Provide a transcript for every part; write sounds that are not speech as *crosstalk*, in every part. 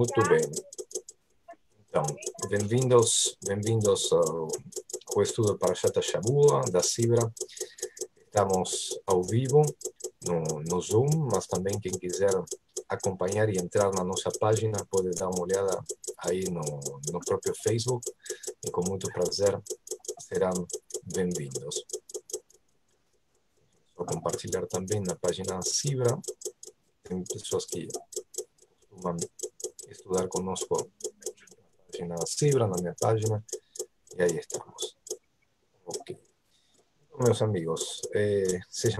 Muito bem. Então, bem-vindos, bem-vindos ao, estudo para Chata Shabua, da Cibra. Estamos ao vivo no, no Zoom, mas também quem quiser acompanhar e entrar na nossa página pode dar uma olhada aí no, no próprio Facebook e com muito prazer serão bem-vindos. Vou compartilhar também na página Cibra. Tem pessoas que costumam estudar conosco na página Cibra, na minha página, e aí estamos. Ok. Meus amigos, eh,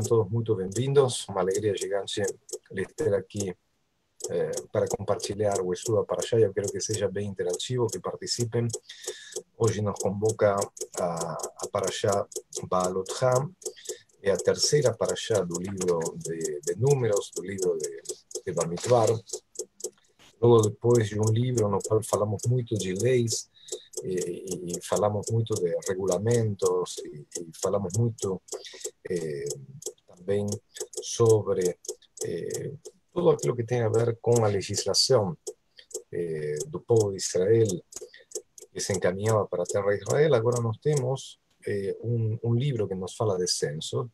todos muito bem-vindos. Uma alegria gigante lhes ter aqui eh, para compartilhar o estudo para já. Eu quero que seja bem interativo, que participem. Hoje nos convoca a, a Parashá Baalot Ham, é a terceira Parashá do livro de, de Números, do livro de, de Bamidbar. Logo depois de um livro no qual falamos muito de leis, e, e falamos muito de regulamentos, e, e falamos muito eh, também sobre eh, tudo aquilo que tem a ver com a legislação eh, do povo de Israel que se encaminhava para a terra de Israel, agora nós temos eh, um, um, livro que nos fala de censo,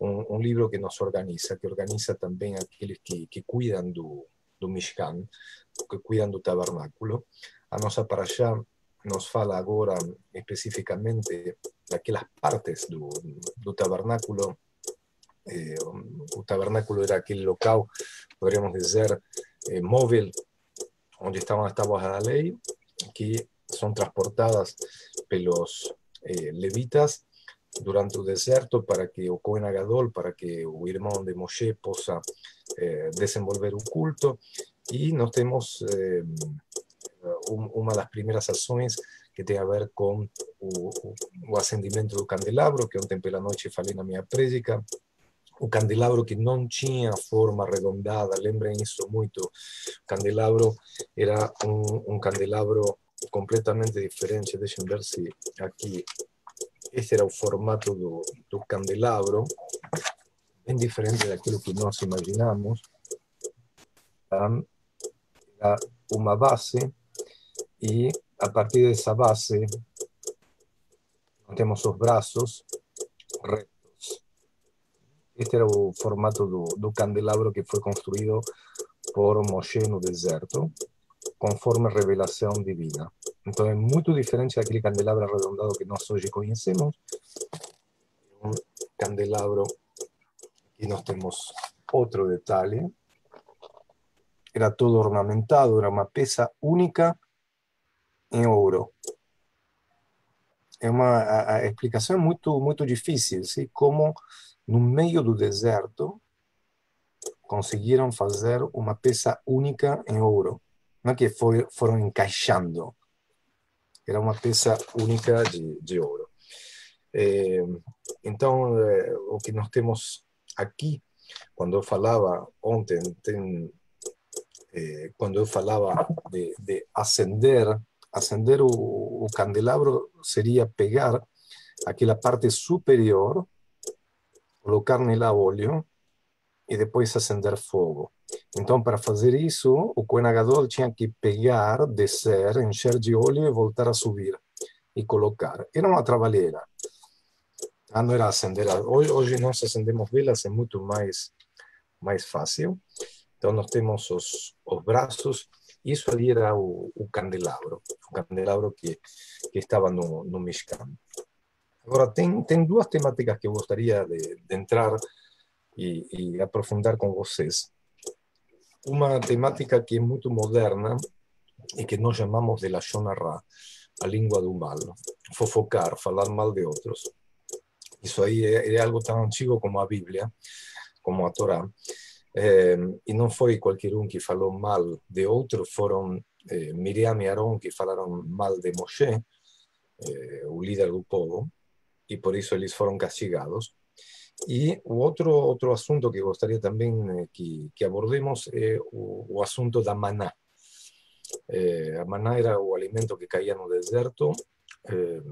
um, um, livro que nos organiza, que organiza também aqueles que, que cuidam do, do Mishkan, que cuidam do tabernáculo. A nossa paraxá nos fala agora especificamente daquelas partes do, do tabernáculo eh, o tabernáculo era aquele local, poderíamos dizer, eh, móvel, onde estavam as tábuas da lei, que são transportadas pelos eh, levitas durante o deserto para que o Agadol, para que o irmão de Moshe possa eh, desenvolver o culto. E nós temos eh, uma das primeiras ações que tem a ver com o, o acendimento do candelabro, que ontem pela noite falei na minha prédica, o candelabro que não tinha forma arredondada, lembrem isso muito. O candelabro era um, um candelabro completamente diferente. Deixem ver se aqui. Este era o formato do, do candelabro, bem diferente daquilo que nós imaginamos. Era uma base e a partir dessa base temos os braços retos este era o formato do, do candelabro que foi construído por Moshe deserto, conforme revelação divina. Então é muito diferente daquele candelabro arredondado que nós hoje conhecemos. Um candelabro, aqui nós temos outro detalhe, era todo ornamentado, era uma peça única em ouro. É uma a, a difícil, sim? como no meio do deserto, conseguiram fazer uma peça única em ouro. Não que foi, foram encaixando, era uma peça única de, de ouro. É, então, é, o que nós temos aqui, quando eu falava ontem, tem, é, quando eu falava de, de acender, acender o, o candelabro seria pegar aquela parte superior colocar nela óleo e depois acender fogo. Então, para fazer isso, o coenagador tinha que pegar, descer, encher de óleo e voltar a subir e colocar. Era uma trabalheira. Ah, não era acender. Hoje, hoje nós acendemos velas, é muito mais, mais fácil. Então, nós temos os, os braços. Isso ali era o, o candelabro, o candelabro que, que estava no, no Mishkan. Agora, tem, tem duas temáticas que eu gostaria de, de entrar e, e, aprofundar com vocês. Uma temática que é muito moderna e que nós chamamos de Lashon Ra, a língua do mal. Fofocar, falar mal de outros. Isso aí é, é algo tão antigo como a Bíblia, como a Torá. É, e não foi qualquer um que falou mal de outro, foram é, Miriam e Aaron que falaram mal de Moshe, é, o líder do povo e por isso eles foram castigados. E o outro, outro assunto que gostaria também eh, que, que abordemos é o, o assunto da maná. Eh, a maná era o alimento que caía no deserto, eh,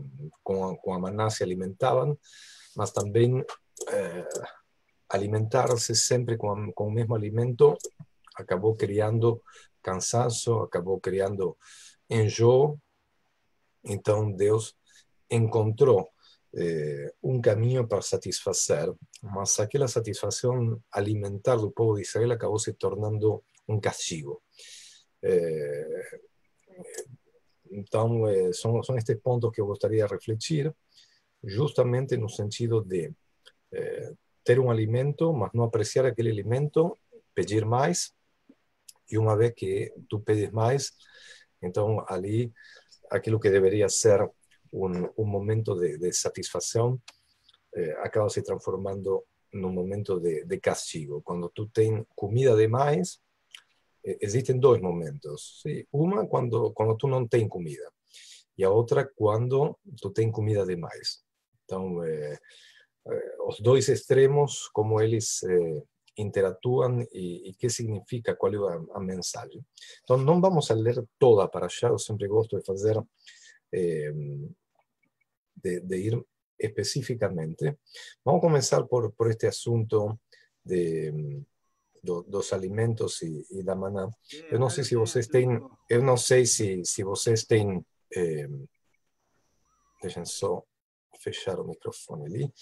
com, a, com a maná se alimentavam, mas também eh, alimentar-se sempre com, a, com o mesmo alimento acabou criando cansancio, acabó creando enjoo. Entonces Dios encontró eh, un camino para satisfacer, mas aquella satisfacción alimentar del pueblo de Israel acabó se tornando un castigo. Eh, entonces, son, son estos puntos que me gustaría refletir, justamente en el sentido de eh, tener un alimento, mas no apreciar aquel alimento, pedir más, y una vez que tú pedes más, entonces allí aquello que debería ser un, un momento de, de satisfacción eh, acaba se transformando num momento de, de castigo. Quando tu tem comida demais, eh, existem dois momentos. ¿sí? Uma, quando, quando tu não tem comida, e a outra, quando tu tem comida demais. Então, eh, eh os dois extremos, como eles eh, interactúan e, e que significa, qual é a, mensagem. Então, não vamos a ler toda para já, eu sempre gosto de fazer eh, de, ir específicamente. Vamos a comenzar por, por este asunto de los alimentos y, la maná. Yo no sé si vos estén, yo no sé si, si vos estén, eh, só fechar o microfone ali.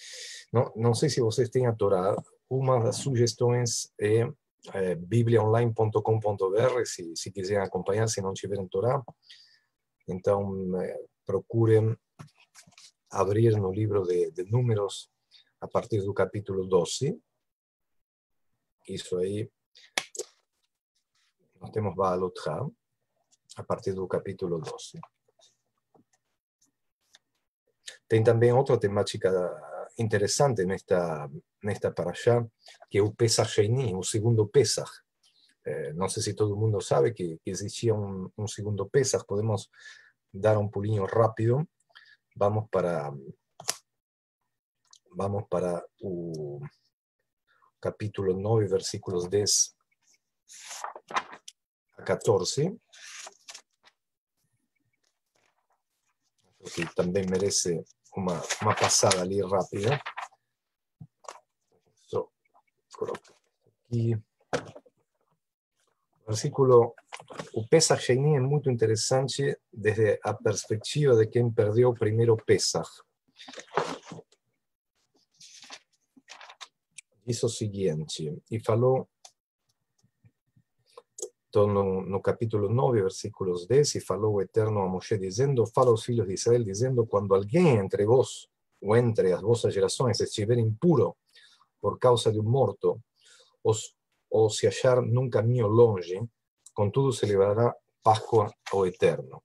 Não, não sei se vocês têm a Torá, uma das sugestões é, é bibliaonline.com.br, se, se quiserem acompanhar, se não tiverem Torá. Então, é, procurem abrir no livro de, de Números a partir do capítulo 12. Isso aí, nós temos Baalotra, a partir do capítulo 12. Tem também outra temática interessante nesta, nesta para allá, que é o Pesach Sheini, o segundo Pesach. Eh, não sei se todo mundo sabe que, que existia um, um, segundo Pesach, podemos dar um pulinho rápido. Vamos para, vamos para o capítulo 9, versículos 10 a 14. que también merece una, una pasada ali rápida. So, aquí. Versículo, o Pesach Sheini es muy interesante desde la perspectiva de quien perdió primero Pesach. Hizo siguiente, y falou Então, no, capítulo 9, versículos 10, e falou o Eterno a Moshe, dizendo, fala aos filhos de Israel, dizendo, quando alguém entre vós, ou entre as vossas gerações, estiver impuro por causa de um morto, os, ou se achar num caminho longe, contudo celebrará Páscoa ao Eterno.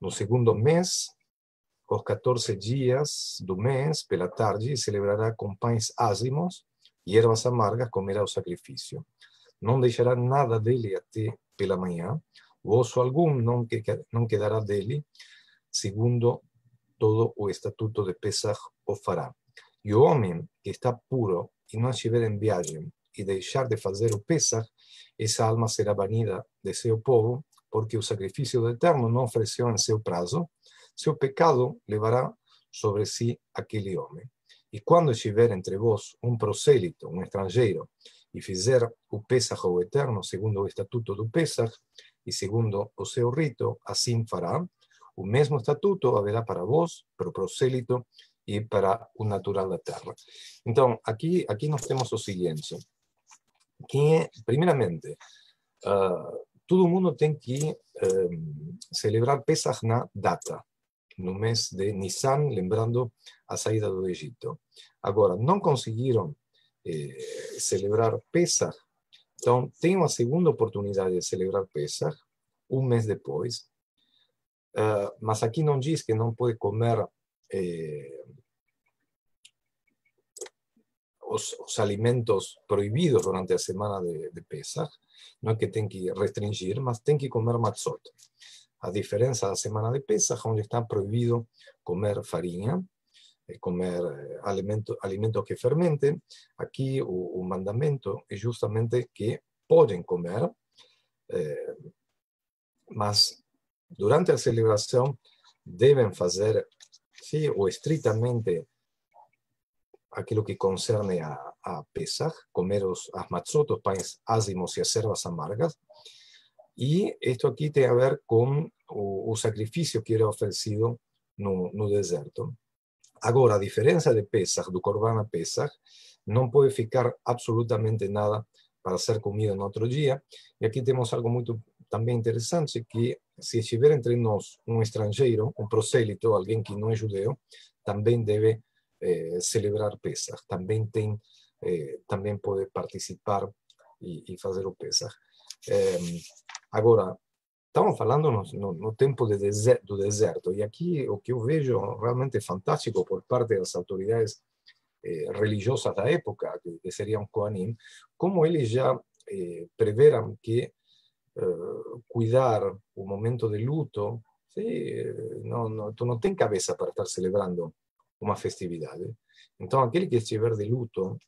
No segundo mês, os 14 dias do mês, pela tarde, celebrará com pães ázimos e ervas amargas, comerá o sacrifício não deixará nada dele até pela manhã, osso algum não, que, não quedará dele, segundo todo o estatuto de Pesach o fará. E o homem que está puro e não estiver em viagem e deixar de fazer o Pesach, essa alma será banida de seu povo, porque o sacrifício do Eterno não ofereceu em seu prazo, seu pecado levará sobre si aquele homem. E quando estiver entre vós um prosélito, um estrangeiro, y fizer o Pesach o Eterno, segundo o estatuto do Pesach, y segundo o seu rito, assim fará. O mesmo estatuto haverá para vos, para o prosélito e para o natural da terra. Então, aqui, aqui nós temos o seguinte, que é, primeiramente, uh, todo mundo tem que uh, celebrar Pesach na data, no mês de Nisan, lembrando a saída do Egito. Agora, não conseguiram eh, celebrar Pesach. Então, tem uma segunda oportunidade de celebrar Pesach, um mês depois. Uh, mas aqui não diz que não pode comer eh, os, os, alimentos proibidos durante a semana de, de Pesach. Não é que tem que restringir, mas tem que comer matzot. A diferença da semana de Pesach, onde está proibido comer farinha, eh, comer eh, alimentos alimento que fermenten, aquí un mandamento es justamente que pueden comer, eh, mas durante la celebración deben hacer, sí, o estrictamente aquello que concerne a, a Pesach, comer los matzot, panes ázimos y acervas amargas, E isto aqui tem a ver com o, o sacrifício que era oferecido no, no deserto. Agora, a diferença de Pesach, do Corban a Pesach, não pode ficar absolutamente nada para ser comido no outro dia. E aqui temos algo muito também interessante, que se estiver entre nós um estrangeiro, um prosélito, alguém que não é judeu, também deve eh, celebrar Pesach, também tem, eh, também participar e, e fazer o Pesach. Eh, agora, estamos falando no, no, no tempo de deser, do deserto, e que eu vejo realmente fantástico por parte das autoridades eh, religiosas da época, que, que seriam Koanim, como eles já eh, preveram que eh, cuidar o momento de luto, sí, não, não, tu não tem cabeça para estar celebrando uma festividade. Então, aquele que estiver de luto,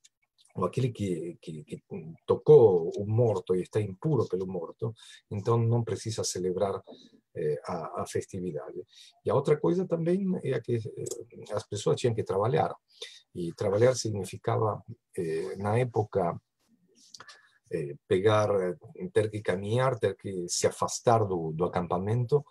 ou aquele que, que, que tocou o morto e está impuro pelo morto, então não precisa celebrar eh, a, a, festividade. E a outra coisa também é que eh, as pessoas tinham que trabalhar. E trabalhar significava, eh, na época, eh, pegar, eh, ter que caminhar, ter que se afastar do, do acampamento,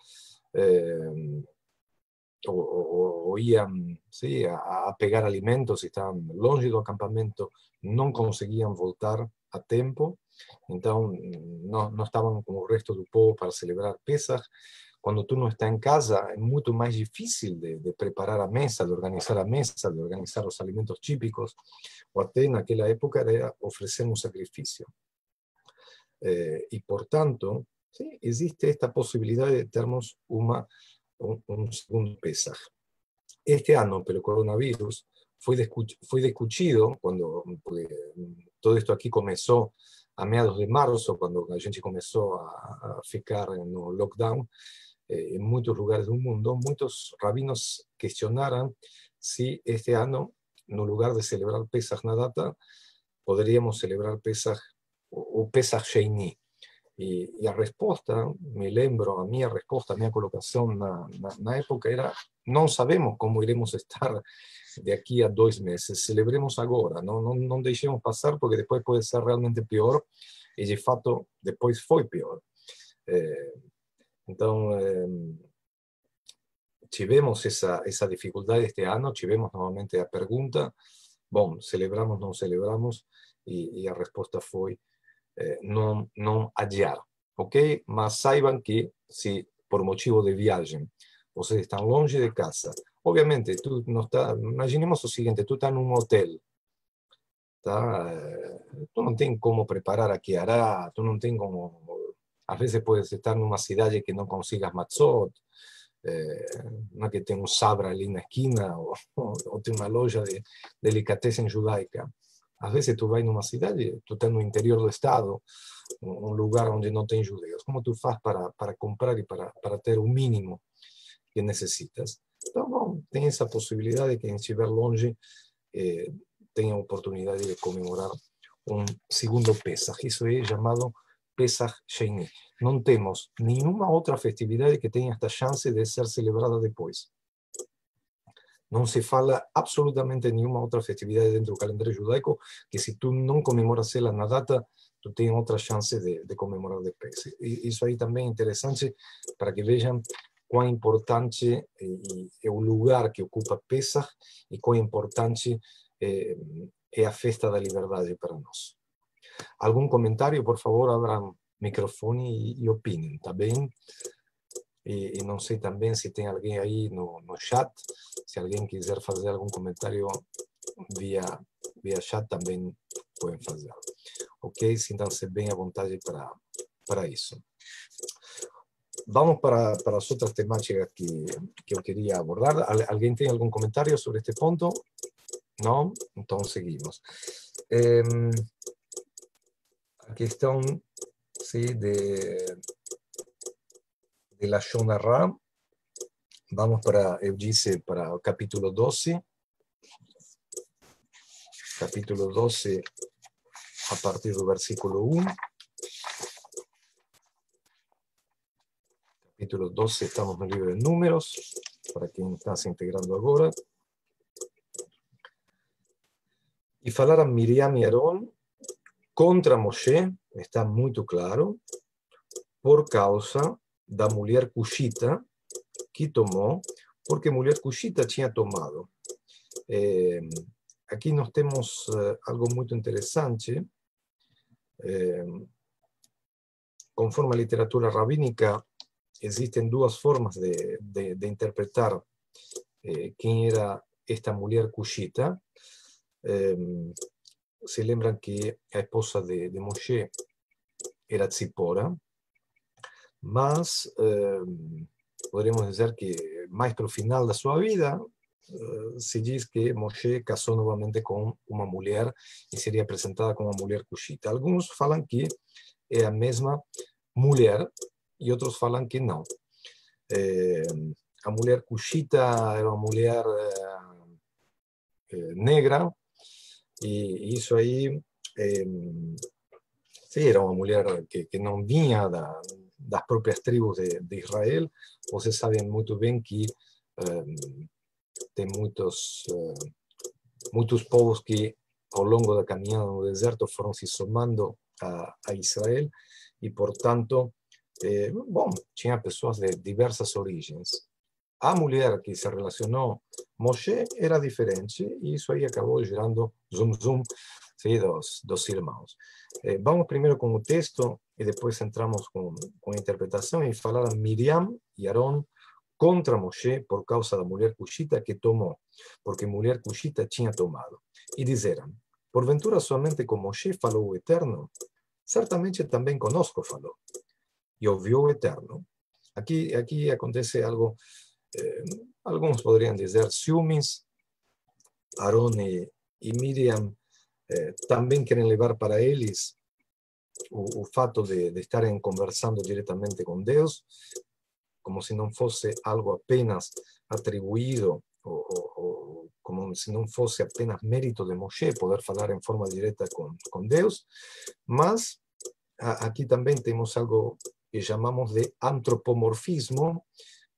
ou, iam sim, a, a, pegar alimentos, estavam longe do acampamento, não conseguiam voltar a tempo, então não, não estavam com o resto do povo para celebrar Pesach. Quando tu não está em casa, é muito mais difícil de, de preparar a mesa, de organizar a mesa, de organizar os alimentos típicos, ou até naquela época era oferecer um sacrifício. Eh, y por tanto, ¿sí? existe esta posibilidad de termos una, un, un, segundo Pesaj. Este año, pero el coronavirus, fue, fue discutido cuando todo esto aquí comenzó a mediados de marzo, cuando la gente comenzó a, a ficar en el lockdown, eh, en muchos lugares del mundo, muchos rabinos cuestionaron si este año, en lugar de celebrar Pesach na data, podríamos celebrar Pesach o Pesach Sheini. Y, y, a resposta, me lembro, a minha resposta, a minha colocação na, na, na, época era: não sabemos como iremos estar de aqui a dois meses, celebremos agora, não, não, não deixemos passar, porque depois pode ser realmente pior, e de fato, depois foi pior. É, então, é, tivemos essa, essa dificuldade este ano, tivemos novamente a pergunta: bom, celebramos, não celebramos, e, e a resposta foi: eh, não, não adiar, ok? Mas saibam que se por motivo de viagem vocês estão longe de casa, obviamente, tu não está, imaginemos o seguinte, tu está num hotel, tá? tu não tem como preparar a quiará, tu não tem como, às vezes podes estar numa cidade que não consigas matzot, eh, não é que tem um sabra ali na esquina, ou, ou tem uma loja de delicatessen judaica. Às vezes tu vai numa cidade, tu está no interior do estado, um lugar onde não tem judeus. Como tu faz para, para comprar e para, para ter o mínimo que necessitas? Então, bom, tem essa possibilidade de quem estiver longe eh, tenha a oportunidade de comemorar um segundo Pesach. Isso é chamado Pesach Sheini. Não temos nenhuma outra festividade que tenha esta chance de ser celebrada depois. Não se fala absolutamente nenhuma outra festividade dentro do calendário judaico que se tu não comemoras ela na data, tu tem outra chance de, de comemorar depois. E isso aí também é interessante para que vejam quão importante é, o lugar que ocupa Pesach e quão importante é, é a festa da liberdade para nós. Algum comentário, por favor, abram microfone e, e opinem, tá bem? E, e, não sei também se tem alguém aí no, no chat, se alguém quiser fazer algum comentário via, via chat, também podem fazer. Ok? Sintam-se bem à vontade para, para isso. Vamos para, para as outras temáticas que, que eu queria abordar. Alguém tem algum comentário sobre este ponto? Não? Então seguimos. A questão sim, de de la Shonara. Vamos para, disse, para o capítulo 12. Capítulo 12, a partir do versículo 1. Capítulo 12, estamos no livro de Números, para quem está se integrando agora. E falar a Miriam e Aaron contra Moshe, está muito claro, por causa da mulher cuxita que tomou, porque mulher cuxita tinha tomado. Eh, aqui nós temos uh, algo muito interessante. Eh, conforme a literatura rabínica, existem duas formas de, interpretar eh, quem era esta mulher cuxita. se lembram que a esposa de, de Moshe era Tzipora, mas podemos dizer que mais para o final da sua vida, uh, se diz que Moshe casou novamente com uma mulher e seria apresentada como uma mulher cuxita. Alguns falam que é a mesma mulher e outros falam que não. É, a mulher cuxita era uma mulher é, negra e isso aí é, sim, era uma mulher que, que não vinha da, das próprias tribos de, de Israel. Vocês sabem muito bem que tem muitos, muitos povos que, ao longo da caminhada no deserto, foram se somando a, a Israel e, portanto, eh, bom, tinha pessoas de diversas origens. A mulher que se relacionou Moshe era diferente e isso aí acabou gerando zoom zoom sim, dos, dos irmãos. Eh, vamos primeiro com o texto e depois entramos com, com a interpretação e falar Miriam e Arão contra Moshe por causa da mulher cuxita que tomou, porque mulher cuxita tinha tomado. E disseram, porventura somente com Moshe falou o Eterno, certamente também conosco falou. E ouviu o Eterno. Aqui, aqui acontece algo, eh, alguns poderiam dizer ciúmes, e, e Miriam eh, também querem levar para o, o fato de, de estarem conversando diretamente com Deus, como se não fosse algo apenas atribuído, ou, ou, ou como se não fosse apenas mérito de Moshe poder falar em forma direta com, com Deus, mas a, aqui também temos algo que chamamos de antropomorfismo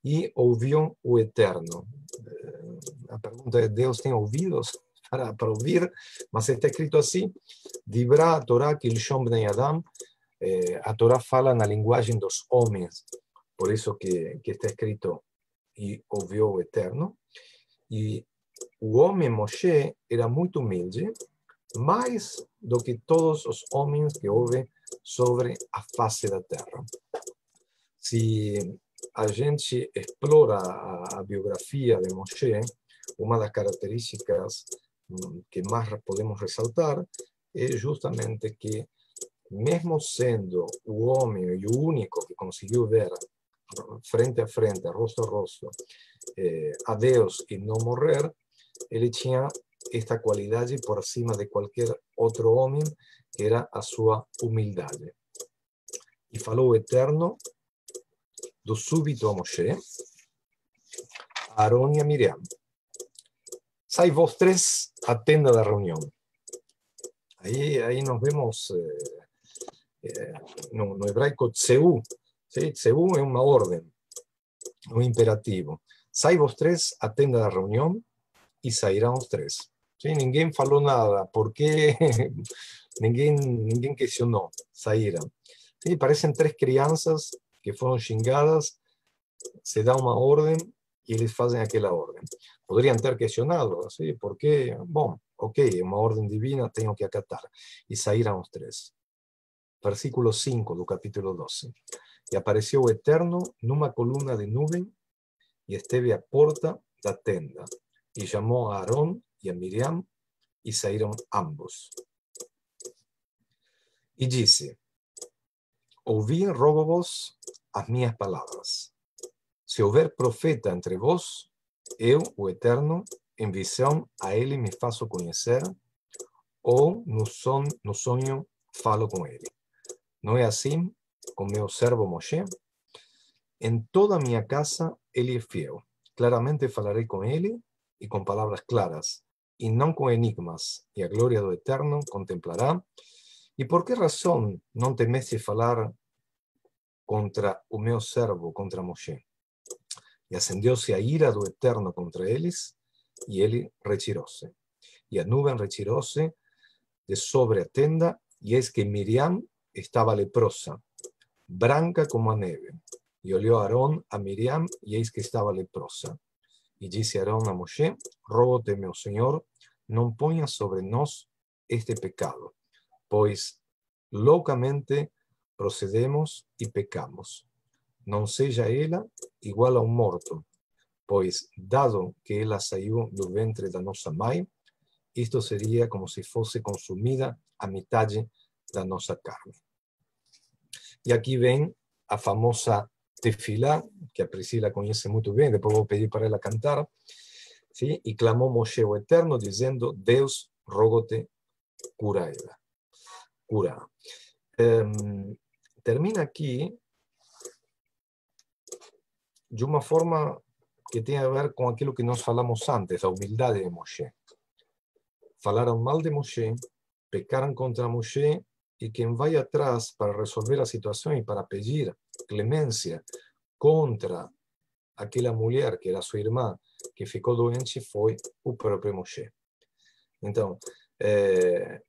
e ouviam o eterno. Eh, a pergunta é: Deus tem ouvidos? Para, para ouvir, mas está escrito assim, Dibra a Torá Kilshon Bnei Adam, eh, a Torá fala na linguagem dos homens, por isso que, que está escrito, e ouviu o Eterno, e o homem Moshe era muito humilde, mais do que todos os homens que houve sobre a face da terra. Se a gente explora a, a biografia de Moshe, uma das características que más podemos resaltar es justamente que, mesmo sendo o homem e o único que conseguiu ver frente a frente, rosto a rosto, eh, a Deus e não morrer, ele tinha esta qualidade por cima de qualquer outro homem, que era a sua humildade. E falou Eterno do súbito a Moshe, a Arão e a Miriam. Sai vos tres a tenda de reunión. Ahí, ahí nos vemos eh, eh, no, no, hebraico tseu. ¿sí? Tseu es una orden, un imperativo. Sai vos tres a tenda de reunión y sairán os tres. ¿sí? Ninguém falou nada, porque *laughs* ninguém, ninguém questionou, saíram. ¿sí? Parecen tres crianças que fueron xingadas, se da uma ordem y les hacen aquella orden. Podrían ter questionado, ¿sí? ¿Por qué? Bueno, ok, una orden divina, tengo que acatar. Los tres. Versículo 5 del capítulo 12. Y apareció Eterno numa columna de nube y esteve a porta da tenda. Y llamó a Aarón y a Miriam y salieron ambos. Y dice, ouví rogo vos as minhas palabras se houver profeta entre vós, eu, o Eterno, em visão a ele me faço conhecer, ou no, son, no sonho falo com ele. Não é assim com meu servo Moshe? Em toda a minha casa ele é fiel. Claramente falarei com ele e com palavras claras, e não com enigmas, e a glória do Eterno contemplará. E por que razão não temeste falar contra o meu servo, contra Moshe? Y ascendióse a ira do eterno contra ellos, y él retiróse. Y a nube retiróse de sobre a tenda, y es que Miriam estaba leprosa. branca como a neve. E olhou Arão a Miriam, e eis que estava leprosa. E disse Arão a Moshe, rogo-te, meu Senhor, não sobre nós este pecado, pois loucamente procedemos e pecamos. Não seja ela igual a um morto, pois, dado que ela saiu do ventre da nossa mãe, isto seria como se fosse consumida a metade da nossa carne. E aqui vem a famosa tefilá, que a Priscila conhece muito bem, depois vou pedir para ela cantar, ¿sí? e clamou Moshe o Eterno, dizendo, Deus, rogo-te, cura ela. Cura. Um, termina aqui de uma forma que tem a ver com aquilo que nós falamos antes, a humildade de Moshe. Falaram mal de Moshe, pecaram contra Moshe, e quem vai atrás para resolver a situação e para pedir clemência contra aquela mulher que era sua irmã, que ficou doente, foi o próprio Moshe. Então, é,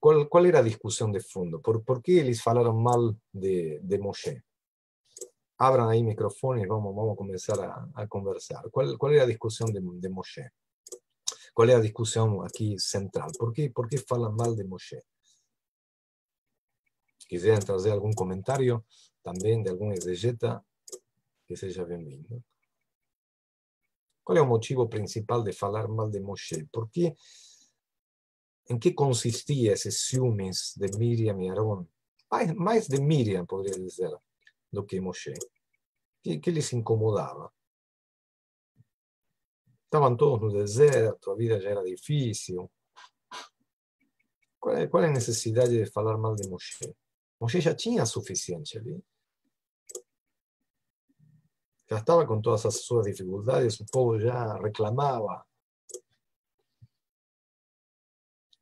qual, qual era a discussão de fundo? Por, por que eles falaram mal de, de Moshe? abran ahí microfones y vamos, vamos a comenzar a, a conversar. ¿Cuál, ¿Cuál, es la discusión de, de, Moshe? ¿Cuál es la discusión aquí central? ¿Por qué, por qué falan mal de Moshe? Quisieran traer algún comentario también de algún exegeta que seja bienvenido. ¿Cuál es el motivo principal de falar mal de Moshe? ¿Por qué? ¿En qué consistía ese ciúmes de Miriam y Aarón? Más de Miriam, podría decir do que Moshe. Que, que lhes incomodava? Estavam todos no deserto, a vida já era difícil. Qual é, qual é a necessidade de falar mal de Moshe? Moshe já tinha suficiente ali. Já estava com todas as suas dificuldades, o povo já reclamava.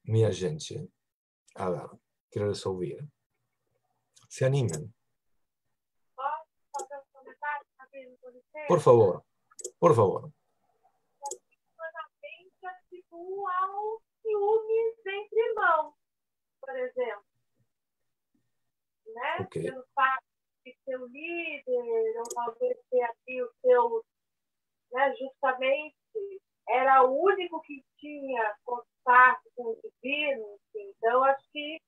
Minha gente, a ver, quero les ouvir. Se animem. Por favor, por favor. ao ciúmes entre irmãos, por exemplo né? Okay. Pelo fato de ser o líder, ou talvez ser aqui o seu, né, justamente, era o único que tinha contato com o divino, então acho que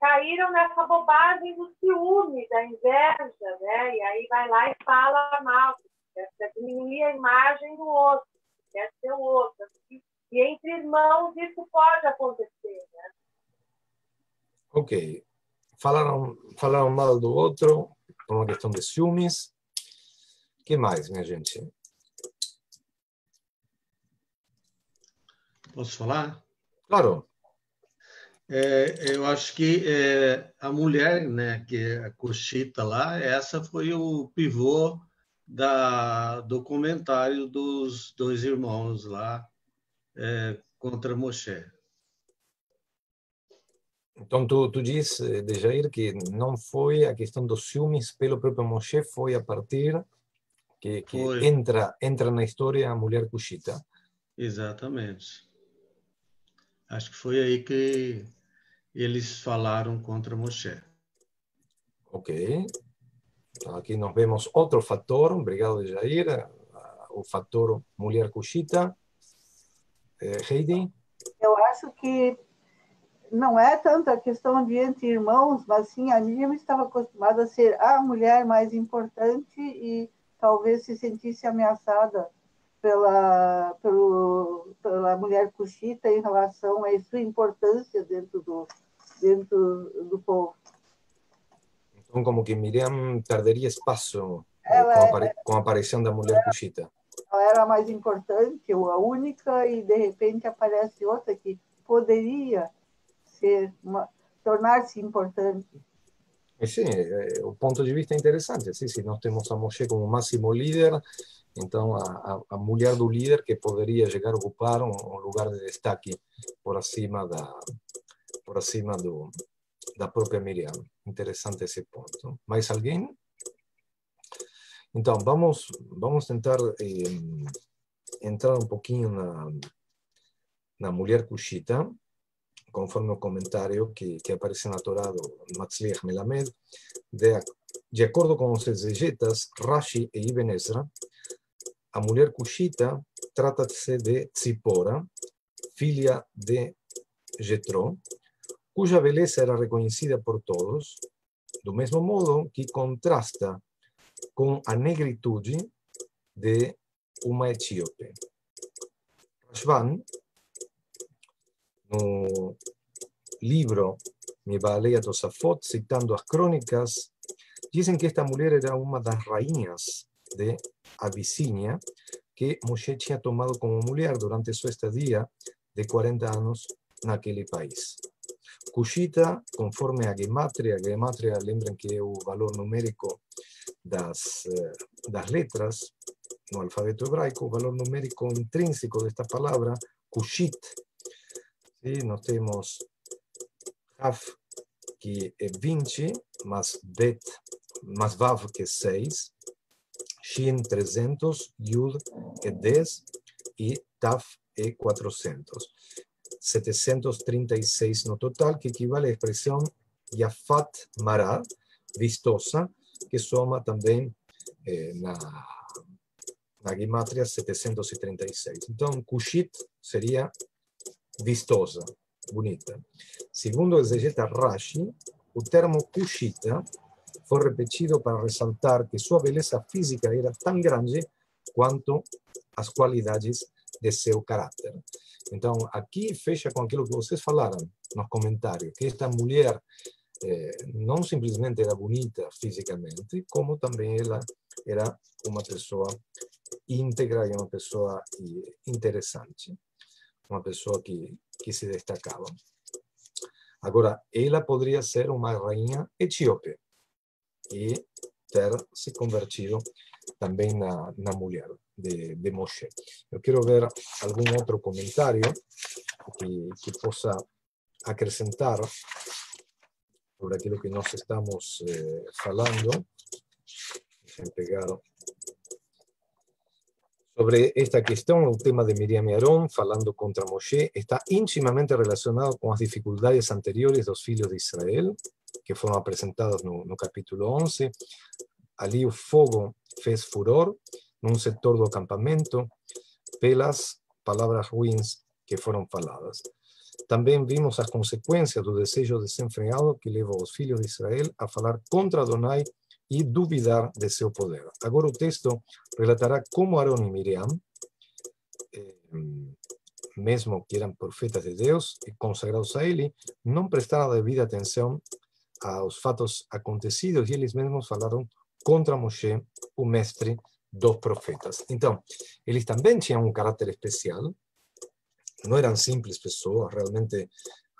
caíram nessa bobagem do ciúme, da inveja, né? E aí vai lá e fala mal, quer diminuir a imagem do outro, quer ser o outro. E entre irmãos isso pode acontecer, né? Ok. Falaram, falaram mal do outro, por uma questão de ciúmes. que mais, minha gente? Posso falar? Claro. É, eu acho que é, a mulher, né, que é a Cochita lá, essa foi o pivô da, do comentário dos dois irmãos lá é, contra Moshe. Então, tu, tu diz, eh, de Jair, que não foi a questão dos ciúmes pelo próprio Moshe, foi a partir que, que entra, entra na história a mulher cuxita. Exatamente. Acho que foi aí que eles falaram contra Moshe. Ok. Então, aqui nós vemos outro fator, obrigado, Jair, o fator mulher cuxita. Eh, Heidi? Eu acho que não é tanto a questão de entre irmãos, mas sim a Miriam estava acostumada a ser a mulher mais importante e talvez se sentisse ameaçada pela, pelo, pela mulher cuxita em relação à sua importância dentro do, dentro do povo. Então, como que Miriam perderia espaço eh, com, a, com a aparição da mulher cuxita. Ela era a mais importante, ou a única, e de repente aparece outra que poderia ser tornar-se importante. Sim, é, o ponto de vista é interessante. Sim, se nós temos a Moshe como máximo líder, então a, a, mulher do líder que poderia chegar a ocupar um, um, lugar de destaque por acima da por acima do da própria Miriam. Interessante esse ponto. Mais alguém? Então vamos vamos tentar eh, entrar um pouquinho na na mulher cuxita conforme al comentario que, que aparece en la Torah de Matzliach Melamed, de, de acuerdo con los exegetas Rashi e Ibn Ezra, a mulher cuxita trata-se de Tzipora, filha de Jetro, cuya beleza era reconhecida por todos, do mesmo modo que contrasta com a negritude de uma etíope. Rashban, no livro Mibaleia Tosafot, citando as crônicas, dizem que esta mulher era uma das rainhas de Abisinia que Moshe tinha tomado como mulher durante sua estadia de 40 anos naquele país. Cushita, conforme a gematria, gematria, lembrem que é o valor numérico das, eh, das letras no alfabeto hebraico, valor numérico intrínseco desta palavra, Kushit. ¿sí? Nós temos Haf, que é 20, mais Bet, mais Vav, que é 6, Shin 300, Yud é 10 e Taf é 400. 736 no total, que equivale à expressão Yafat Marad, vistosa, que soma também eh, na, na Gimatria 736. Então, Kushit seria vistosa, bonita. Segundo exegeta Rashi, o termo Kushita foi repetido para ressaltar que sua beleza física era tão grande quanto as qualidades de seu caráter. Então, aqui fecha com aquilo que vocês falaram nos comentários, que esta mulher eh, não simplesmente era bonita fisicamente, como também ela era uma pessoa íntegra e uma pessoa interessante, uma pessoa que, que se destacava. Agora, ela poderia ser uma rainha etíope e ter se convertido também na, na mulher de, de Moshe. Eu quero ver algum outro comentário que, que possa acrescentar sobre aquilo que nós estamos eh, falando. Sobre esta questão, o tema de Miriam e Aarón falando contra Moshe está íntimamente relacionado com as dificuldades anteriores dos filhos de Israel, que foram apresentadas no, no capítulo 11. Ali o fogo fez furor num setor do acampamento pelas palavras ruins que foram faladas. Também vimos as consequências do desejo desenfreado que levou os filhos de Israel a falar contra Adonai e duvidar de seu poder. Agora o texto relatará como Arão e Miriam, eh, mesmo que eram profetas de Deus e consagrados a ele, não prestaram devida atenção aos fatos acontecidos e eles mesmos falaram contra Moshe, o mestre dos profetas. Então, eles também tinham um caráter especial, não eram simples pessoas, realmente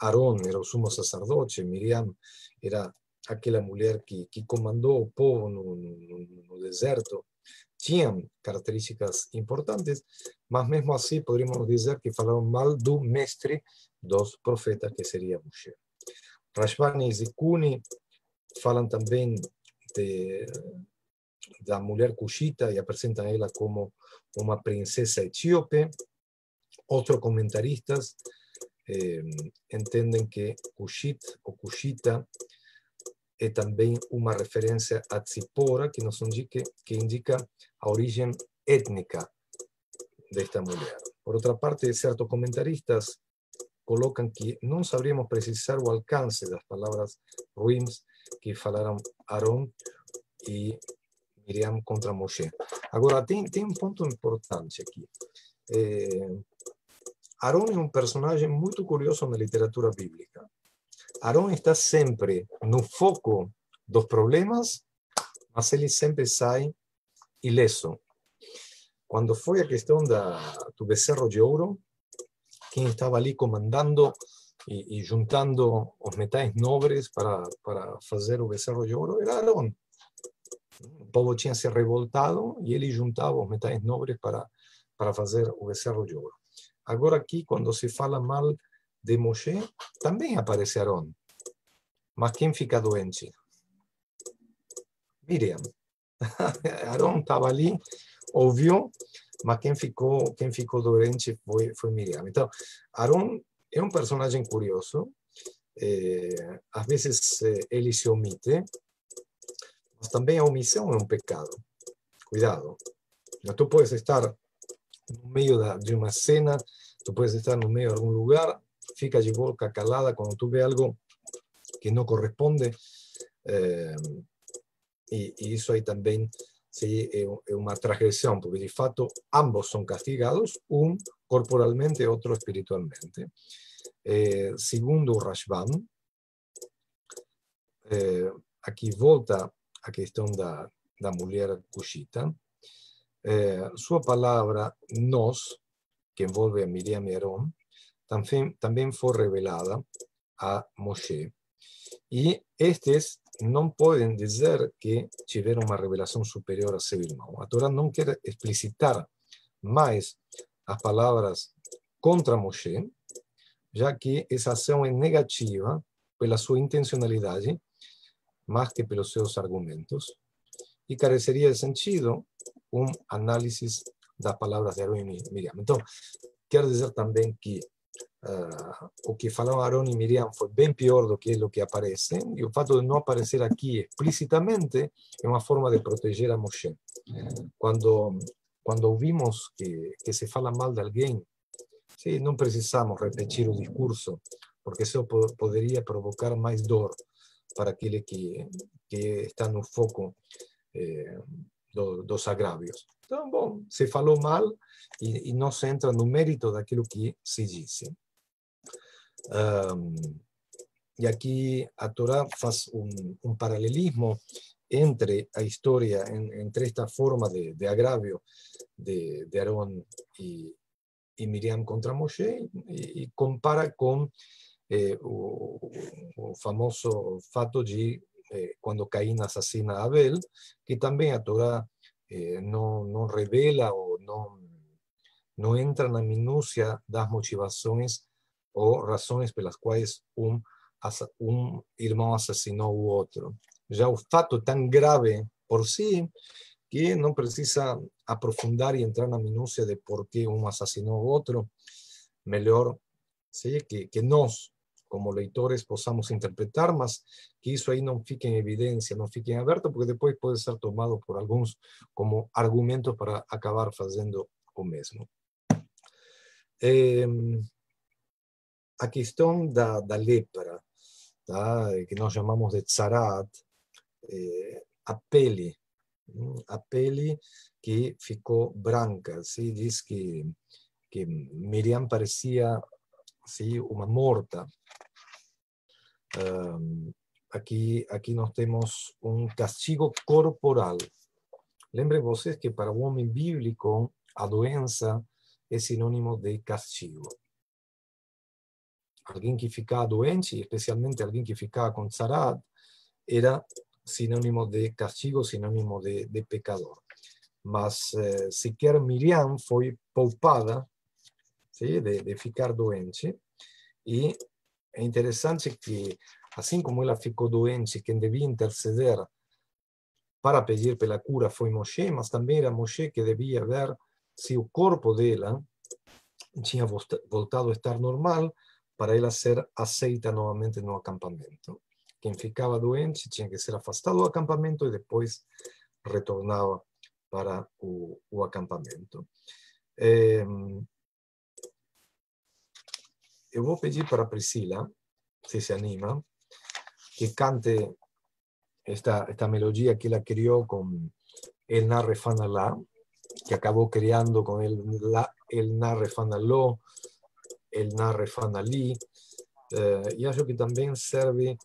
Arón era o sumo sacerdote, Miriam era aquela mulher que, que comandou o povo no, no, no deserto, tinham características importantes, mas mesmo assim poderíamos dizer que falaram mal do mestre dos profetas, que seria Moshe. Rashbani e Zikuni falam também de, da mulher cuxita e apresentam ela como uma princesa etíope. Outros comentaristas eh, que cuxit ou cuxita é também uma referência a Tzipora, que nos indica, que indica a origem étnica desta mulher. Por outra parte, certos comentaristas colocam que não saberíamos precisar o alcance das palavras ruins que falaram Aaron e Miriam contra Moshe. Agora, tem, tem um ponto importante aqui. É, Arão é um personagem muito curioso na literatura bíblica. Arão está sempre no foco dos problemas, mas ele sempre sai ileso. Quando foi a questão da, do becerro de ouro, quem estava ali comandando e, e juntando os metais nobres para, para fazer o becerro de ouro era Arão. O povo tinha se revoltado e ele juntava os metais nobres para, para fazer o becerro de ouro. Agora aqui, quando se fala mal de Moshe, também aparece Arão. Mas quem fica doente? Miriam. *laughs* Arão estava ali, ouviu, mas quem ficou, quem ficou doente foi, foi Miriam. Então, Arão é um personagem curioso. É, às vezes ele se omite, mas também a omissão é um pecado. Cuidado. Tu puedes estar no meio de uma cena, tu puedes estar no meio de algum lugar, fica de boca calada quando tu vê algo que não corresponde. É, e, e, isso aí também sí, é, uma transgressão, porque de fato ambos são castigados, um corporalmente outro espiritualmente. Eh, segundo Rashbam, eh, aqui volta a questão da, da mulher cuxita, eh, sua palavra nos, que envolve a Miriam e Aaron, também, também foi revelada a Moshe. E estes não podem dizer que tiveram uma revelação superior a seu irmão. A Torá não quer explicitar mais as palavras contra Moshe, já que essa ação é negativa pela sua intencionalidade, mais que pelos seus argumentos, e careceria de sentido um análise das palavras de Aaron e Miriam. Então, quero dizer também que uh, o que falaram Aaron e Miriam foi bem pior do que o que aparece, e o fato de não aparecer aqui explicitamente é uma forma de proteger a Moshe. Quando, quando ouvimos que, que se fala mal de alguém, não precisamos repetir o discurso, porque isso poderia provocar mais dor para aquele que, que está no foco eh, do, dos agravios. Então, bom, se falou mal e, e não se entra no mérito daquilo que se disse. Um, e aqui a Torá faz um, um paralelismo entre a história, en, entre esta forma de, de agravio de, de Aarón y, y, Miriam contra Moshe, y, y compara con eh, o, o, famoso fato de eh, quando Caín assassina Abel, que também a Torá eh, não, não revela ou não, não entra na minúcia das motivações ou razões pelas quais um, um irmão assassinou o outro. Já o fato tão grave por si que não precisa aprofundar e entrar na minúcia de por que um assassinou o outro, melhor sim, que, que nós, como leitores possamos interpretar, mas que isso aí não fique em evidência, não fique em aberto, porque depois pode ser tomado por alguns como argumento para acabar fazendo o mesmo. É, a questão da, da lepra, tá? que nós chamamos de tzarat, é, a pele, a pele que ficou branca, se diz que, que Miriam parecia ¿sí? uma morta. Um, aqui, aqui nós temos um castigo corporal. Lembrem vocês que para o homem bíblico a doença é sinônimo de castigo. Alguém que ficava doente, especialmente alguém que ficava com tzarat, era sinônimo de castigo, sinônimo de, de pecador. Mas eh, sequer Miriam foi poupada de, de ficar doente. E é interessante que, assim como ela ficou doente, quem devia interceder para pedir pela cura foi Moshe, mas também era Moshe que devia ver se o corpo dela tinha voltado a estar normal para ela ser aceita novamente no acampamento. Quem ficava doente tinha que ser afastado do acampamento e depois retornava para o, o acampamento. É, eu vou pedir para Priscila, se se anima, que cante esta, esta melodía que ela criou com El Narre Fanalá, que acabou criando com el, la, el Narre Fanaló, El Narre Fanalí, eh, e acho que também serve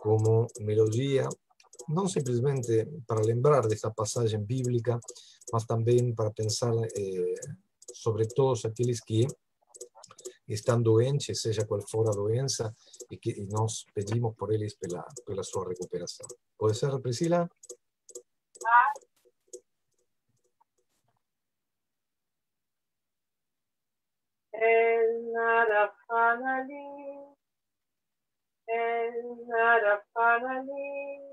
como melodia, não simplesmente para lembrar desta passagem bíblica, mas também para pensar eh, sobre todos aqueles que estão doentes, seja qual for a doença, e que e nós pedimos por eles pela, pela sua recuperação. Pode ser, Priscila? El nada fanali, el nada fanali,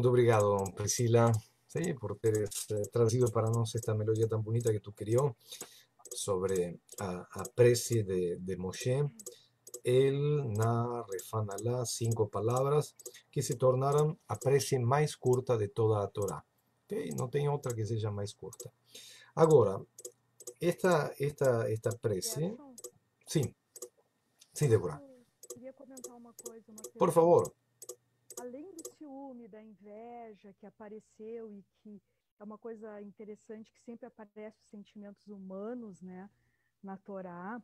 Muito obrigado, Priscila, sí, por ter eh, trazido para nós esta melodia tão bonita que tu criou sobre a, a prece de, de Moshe. El, Na, Refanalá, cinco palavras que se tornaram a prece mais curta de toda a Torá. Okay? Não tem outra que seja mais curta. Agora, esta, esta, esta prece. Sim. Sim, Débora. Por favor. E que é uma coisa interessante que sempre aparece os sentimentos humanos, né, na Torá,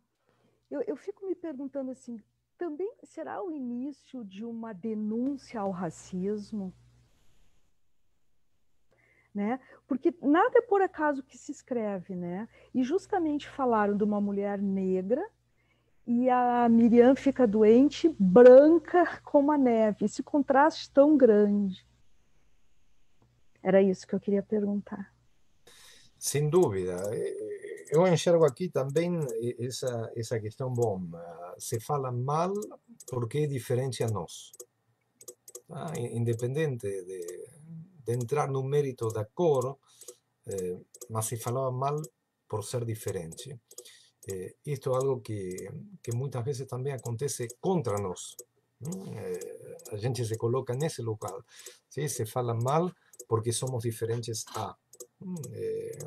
eu, eu fico me perguntando assim, também será o início de uma denúncia ao racismo? Né? Porque nada é por acaso que se escreve, né? E justamente falaram de uma mulher negra e a Miriam fica doente, branca como a neve. Esse contraste tão grande. Era isso que eu queria perguntar. Sem dúvida. Eh, Eu enxergo aqui também eh, essa, essa questão, bom, ah, se fala mal porque é diferente a nós. In- Independente de, de entrar no mérito da cor, eh, mas se falava mal por ser diferente. Eh, isto é algo que, que muitas vezes também acontece contra nós. Eh, a gente se coloca nesse local. Se fala mal porque somos diferentes a. Hum, eh,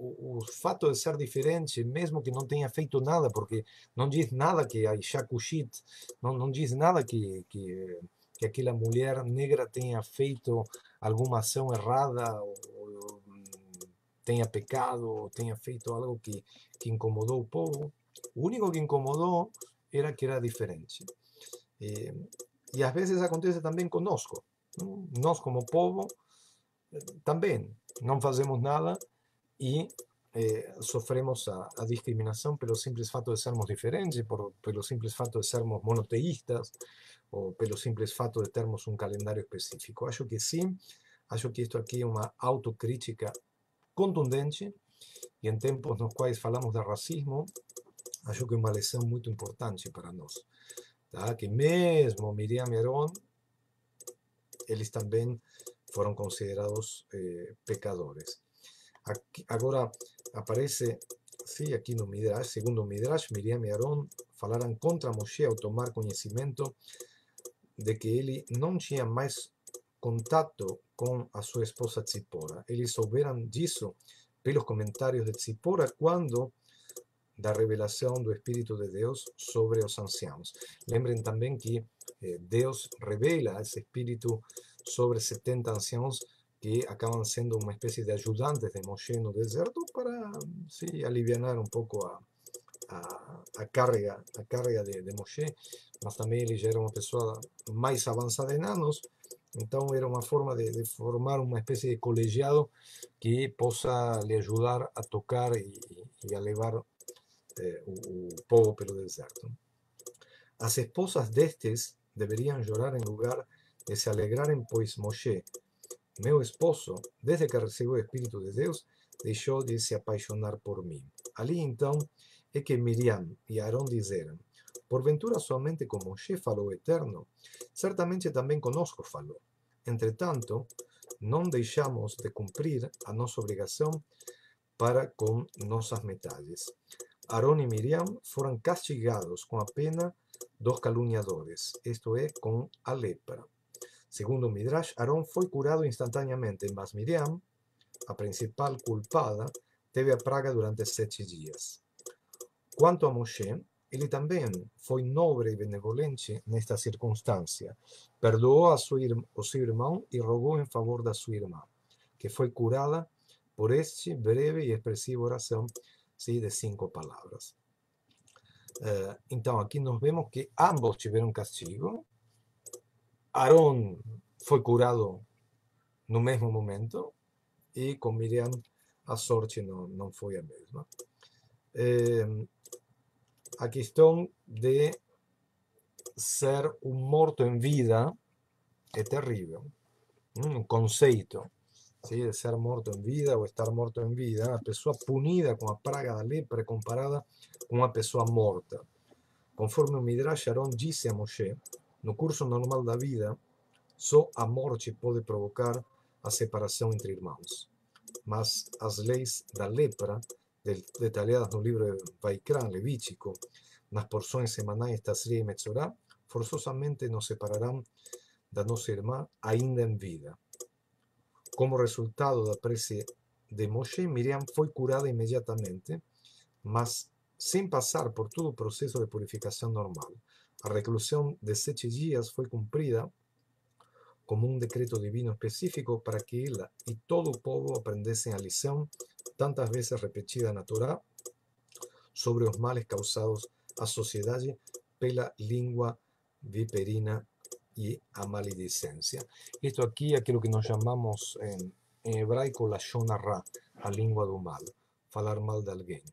o, o fato de ser diferente, mesmo que não tenha feito nada, porque não diz nada que a Isha Kushit, não, não diz nada que, que, que aquela mulher negra tenha feito alguma ação errada, ou, ou, tenha pecado, ou tenha feito algo que, que incomodou o povo. O único que incomodou era que era diferente. Eh, e às vezes acontece também conosco. nós como povo eh, também não fazemos nada e eh, sofremos a, a, pelo simples fato de sermos diferentes, por, pelo simples fato de sermos monoteístas ou pelo simples fato de termos um calendário específico. Acho que sim acho que isto aqui é uma autocrítica contundente e em tempos nos quais falamos de racismo, acho que é uma lección muito importante para nós Tá? Que mesmo Miriam e Aaron, eles também foram considerados eh, pecadores. Aqui, agora aparece, sim, aqui no Midrash, segundo o Midrash, Miriam e Aaron falaram contra Moshe ao tomar conhecimento de que ele não tinha mais contato com a sua esposa Tzipora. Eles souberam disso pelos comentários de Tzipora quando da revelação do Espírito de Deus sobre os anciãos. Lembrem também que eh, Deus revela esse Espírito sobre 70 anciãos que acabam sendo uma espécie de ajudantes de Moshe no deserto para sí, aliviar um pouco a, a, a carga, a carga de, de Moshe, mas também ele já era uma pessoa mais avançada em anos, então era uma forma de, de formar uma espécie de colegiado que possa lhe ajudar a tocar e, e a levar eh, o, o povo pelo deserto. As esposas destes deveriam chorar em lugar de se alegrarem, pois Moshe, meu esposo, desde que recebeu o Espírito de Deus, deixou de se apaixonar por mim. Ali então é que Miriam e Arão disseram: Porventura somente com Moshe falou Eterno, certamente também conosco falou. Entretanto, não deixamos de cumprir a nossa obrigação para com nossas metades. Arão e Miriam foram castigados com a pena dos caluniadores, isto é, com a lepra. Segundo Midrash, Arão foi curado instantaneamente, mas Miriam, a principal culpada, teve a praga durante sete dias. Quanto a Moshe, ele também foi nobre e benevolente nesta circunstância. Perdoou a sua, seu irmão e rogou em favor da sua irmã, que foi curada por este breve e expressiva oração sim, de cinco palavras. Eh, então, aqui nós vemos que ambos tiveram castigo. Aarón foi curado no mesmo momento e com Miriam a sorte não, não foi a mesma. Eh, a de ser um morto em vida é terrível. Um conceito sim, de ser morto em vida ou estar morto em vida. A pessoa punida com a praga da lepra comparada com uma pessoa morta. Conforme o Midrash, Aaron disse a Moshe, no curso normal da vida, Só a morte pode provocar a separação entre irmãos. Mas as leis da lepra, detalhadas no livro de Vaikra, Levítico, nas porções semanais Tasri e Metzorá, forçosamente nos separarão da nossa irmã ainda em vida. Como resultado da prece de Moshe, Miriam foi curada imediatamente, mas sem passar por todo o processo de purificação normal. A reclusão de sete dias foi cumprida como um decreto divino específico para que ela e todo o povo aprendessem a lição, tantas vezes repetida na Torá, sobre os males causados à sociedade pela língua viperina e a maledicência. Isto aqui é aquilo que nós chamamos em, em hebraico la shonarra, a língua do mal, falar mal de alguém.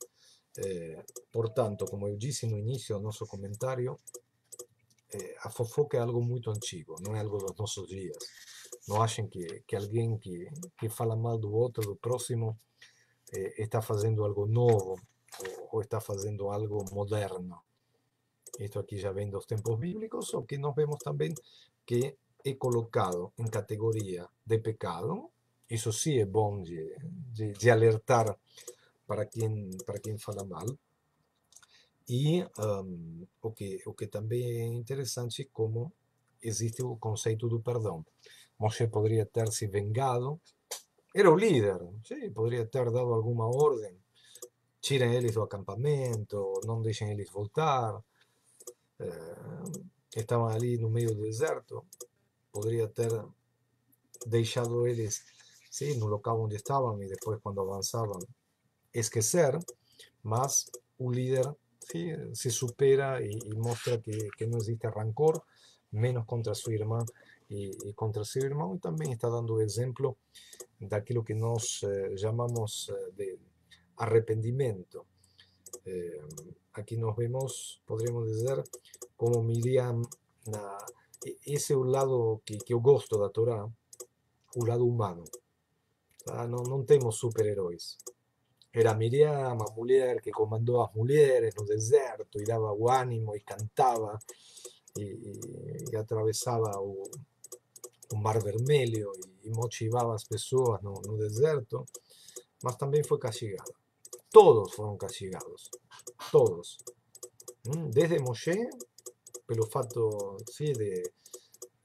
Eh, portanto, como eu disse no início do nosso comentário, eh, a fofoca é algo muito antigo, não é algo dos nossos dias. Não achem que, que alguém que, que fala mal do outro, do próximo, eh, está fazendo algo novo ou, está fazendo algo moderno. Isto aqui já vem dos tempos bíblicos, o que nós vemos também que é colocado em categoria de pecado. Isso sim é bom de, de, de alertar para quem, para quem fala mal. E um, o, que, o que também é interessante como existe o conceito do perdão. Moshe poderia ter se vengado, era o líder, poderia ter dado alguma ordem, tirem eles do acampamento, não deixem eles voltar, eh, estavam ali no meio do deserto, poderia ter deixado eles sim, no local onde estavam e depois, quando avançavam, esquecer, mas o líder ¿sí? se supera y, y muestra que, que, no existe rancor, menos contra su hermano y, contra su hermano, y también está dando ejemplo de aquello que nos eh, llamamos eh, de arrepentimiento. Eh, aquí nos vemos, podríamos decir, como Miriam, na, ese es un lado que, que yo gosto da Torá, un lado humano. No, no tenemos superhéroes. Era Miriam, a mulher que comandou as mulheres no deserto e dava o ânimo e cantava e, e, e o, o Mar Vermelho e, e motivava as pessoas no, no deserto, mas também foi castigada. Todos foram castigados, todos. Hum, desde Moshe, pelo fato sim, de,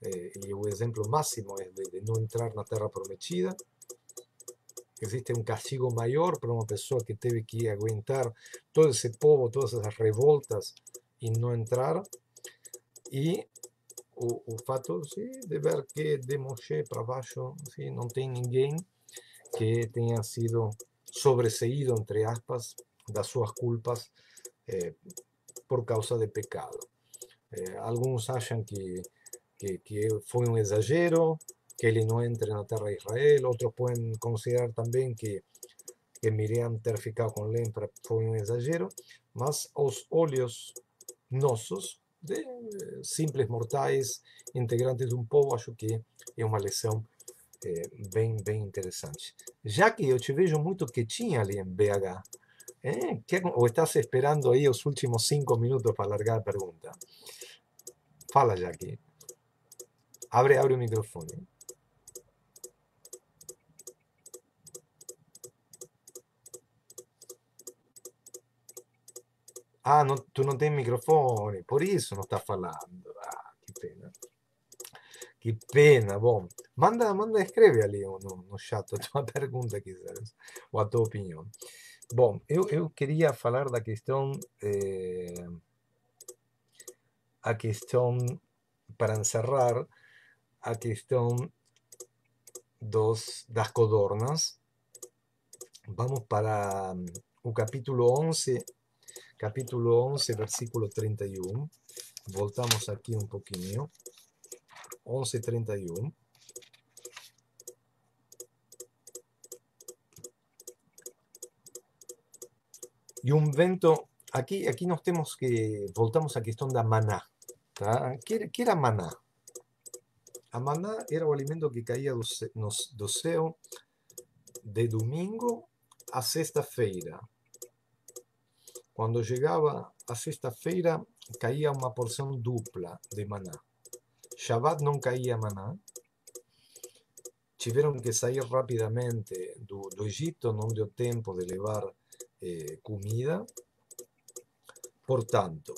eh, e o exemplo máximo é de, de não entrar na Terra Prometida, existe un castigo mayor para una persona que tiene que aguantar todo ese povo, todas esas revoltas y no entrar. Y o, o fato de ver que de Moshe para baixo sí, não tem ninguém que tenha sido sobreseído, entre aspas, das suas culpas eh, por causa de pecado. Eh, alguns acham que, que, que exagero, que ele não entre na terra de Israel. Outros podem considerar também que, que Miriam ter ficado com lepra foi um exagero, mas aos olhos nossos, de simples mortais, integrantes de um povo, acho que é uma lição é, bem, bem interessante. Já que eu te vejo muito quietinha ali em BH, é, que, ou estás esperando aí os últimos cinco minutos para largar a pergunta? Fala, Jackie. Abre, abre o microfone. Ah, non, tu non hai microfone, por isso não está falando. Ah, que pena. Que pena, bom. Manda, manda escreve ali no, no chat *laughs* a tua pergunta, quiseres, ou a tua opinião. Bom, eu, eu queria falar da questão, a questão, para encerrar, a questão dos, das codornas. Vamos para o capítulo 11 capítulo 11, versículo 31. Voltamos aquí un poquinho. 11, 31. E um vento, aqui, aqui nós temos que, voltamos à questão da maná. Tá? Que, que era maná? A maná era o alimento que caía do céu de domingo a sexta-feira. Quando chegava a sexta-feira, caía uma porção dupla de maná, Shabbat não caía maná, tiveram que sair rapidamente do, do Egito, não deu tempo de levar eh, comida. Portanto,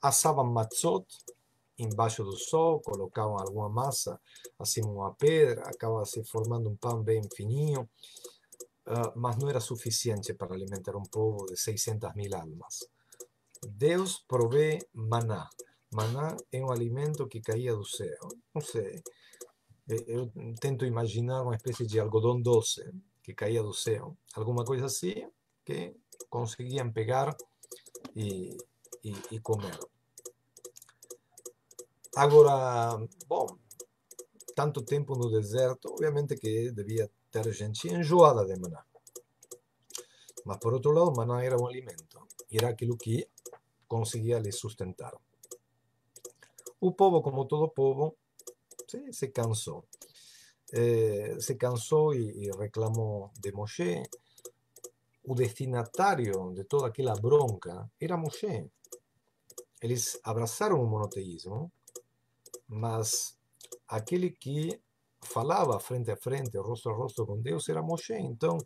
assavam matzot embaixo do sol, colocavam alguma massa acima de uma pedra, acaba se formando um pão bem fininho, uh, mas não era suficiente para alimentar um povo de 600 mil almas. Deus provê maná. Maná é um alimento que caía do céu. Não sei, eu tento imaginar uma espécie de algodão doce que caía do céu, alguma coisa assim, que conseguiam pegar e, e, e comer. Agora, bom, tanto tempo no deserto, obviamente que devia ter gente enjoada de maná. Mas, por outro lado, maná era um alimento, era aquilo que conseguia lhe sustentar. O povo, como todo povo, se, se cansou. Eh, se cansou e, e reclamou de Moshe. O destinatário de toda aquela bronca era Moshe. Eles abraçaram o monoteísmo, mas aquele que falava frente a frente, rosto a rosto com Deus, era Moshe. Então,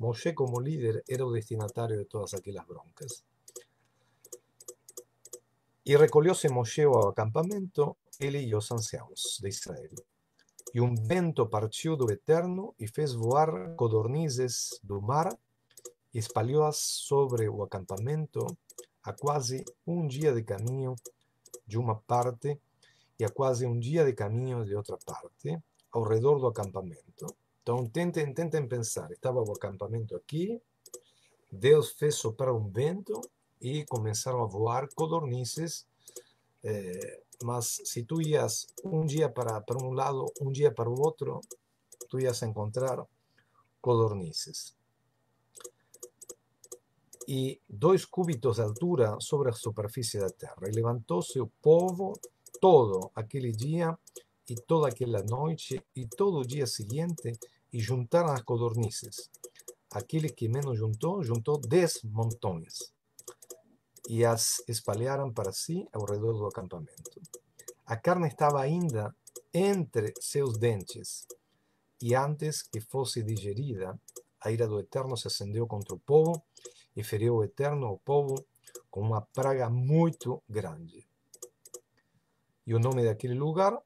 Moshe, como líder, era o destinatário de todas aquelas broncas. E recolheu-se Moshe ao acampamento, ele e os anciãos de Israel. E um vento partiu do eterno e fez voar codornizes do mar e espalhou-as sobre o acampamento a quase um dia de caminho de uma parte e a quase um dia de caminho de outra parte, ao redor do acampamento. Então, tentem, tentem pensar: estava o acampamento aqui, Deus fez soprar um vento e começaram a voar codornizes. Eh, mas se tu ias um dia para, para um lado, um dia para o outro, tu ias encontrar codornizes. E dois cúbitos de altura sobre a superfície da terra. E levantou-se o povo todo aquele dia e toda aquela noite e todo o dia seguinte e juntaram as codornizes. Aquele que menos juntou, juntou dez montões e as espalharam para si ao redor do acampamento. A carne estava ainda entre seus dentes, e antes que fosse digerida, a ira do Eterno se acendeu contra o povo e feriu o Eterno ao povo com uma praga muito grande. E o nome daquele lugar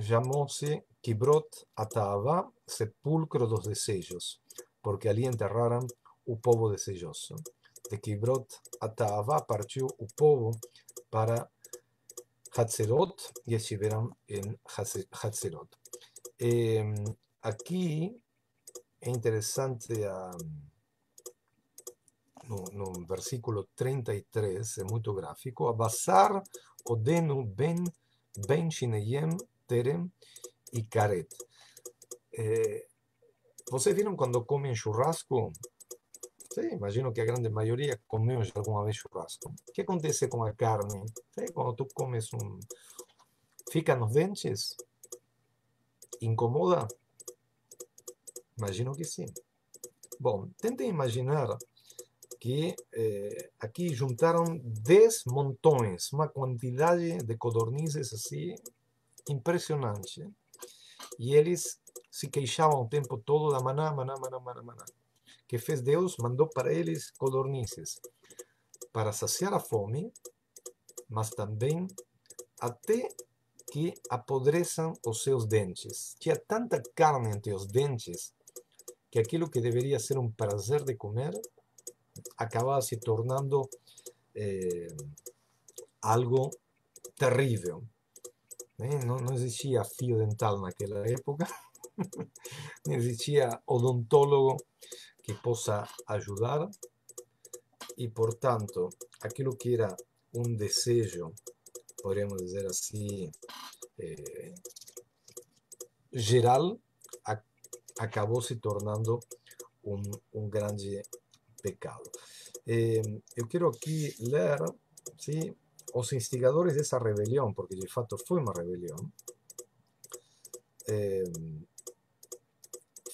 chamou-se Kibrot Ataavá, sepulcro dos desejos, porque ali enterraram o povo desejoso. De Kibrot Ataavá partiu o povo para Hatzerot y estiveram en Hatzerot. Eh, aqui é interessante a, no, no versículo 33, é muito gráfico, Abasar Odenu Ben Ben Shineyem Terem e Karet. Eh, vocês viram quando comem churrasco? Imagino que a grande maioria comeu já alguma vez churrasco. O que acontece com a carne? Sim, quando tu comes um. Fica nos dentes? Incomoda? Imagino que sim. Bom, tentem imaginar que eh, aqui juntaram 10 montões, uma quantidade de codornizes assim impressionante. E eles se queixavam o tempo todo da maná, maná, maná, maná, maná. Que fez Deus? Mandou para eles codornizes para saciar a fome, mas também até que apodreçam os seus dentes. Tinha tanta carne entre os dentes que aquilo que deveria ser um prazer de comer acababa se tornando eh, algo terrível. Eh? Não, não, existia fio dental naquela época, *laughs* não existia odontólogo que possa ajudar e, portanto, aquilo que era um desejo, podemos dizer assim, eh, geral, acabou se tornando um, um grande pecado. Eh, eu quero aqui ler sim, os instigadores dessa rebelião, porque de fato foi uma rebelião, eh,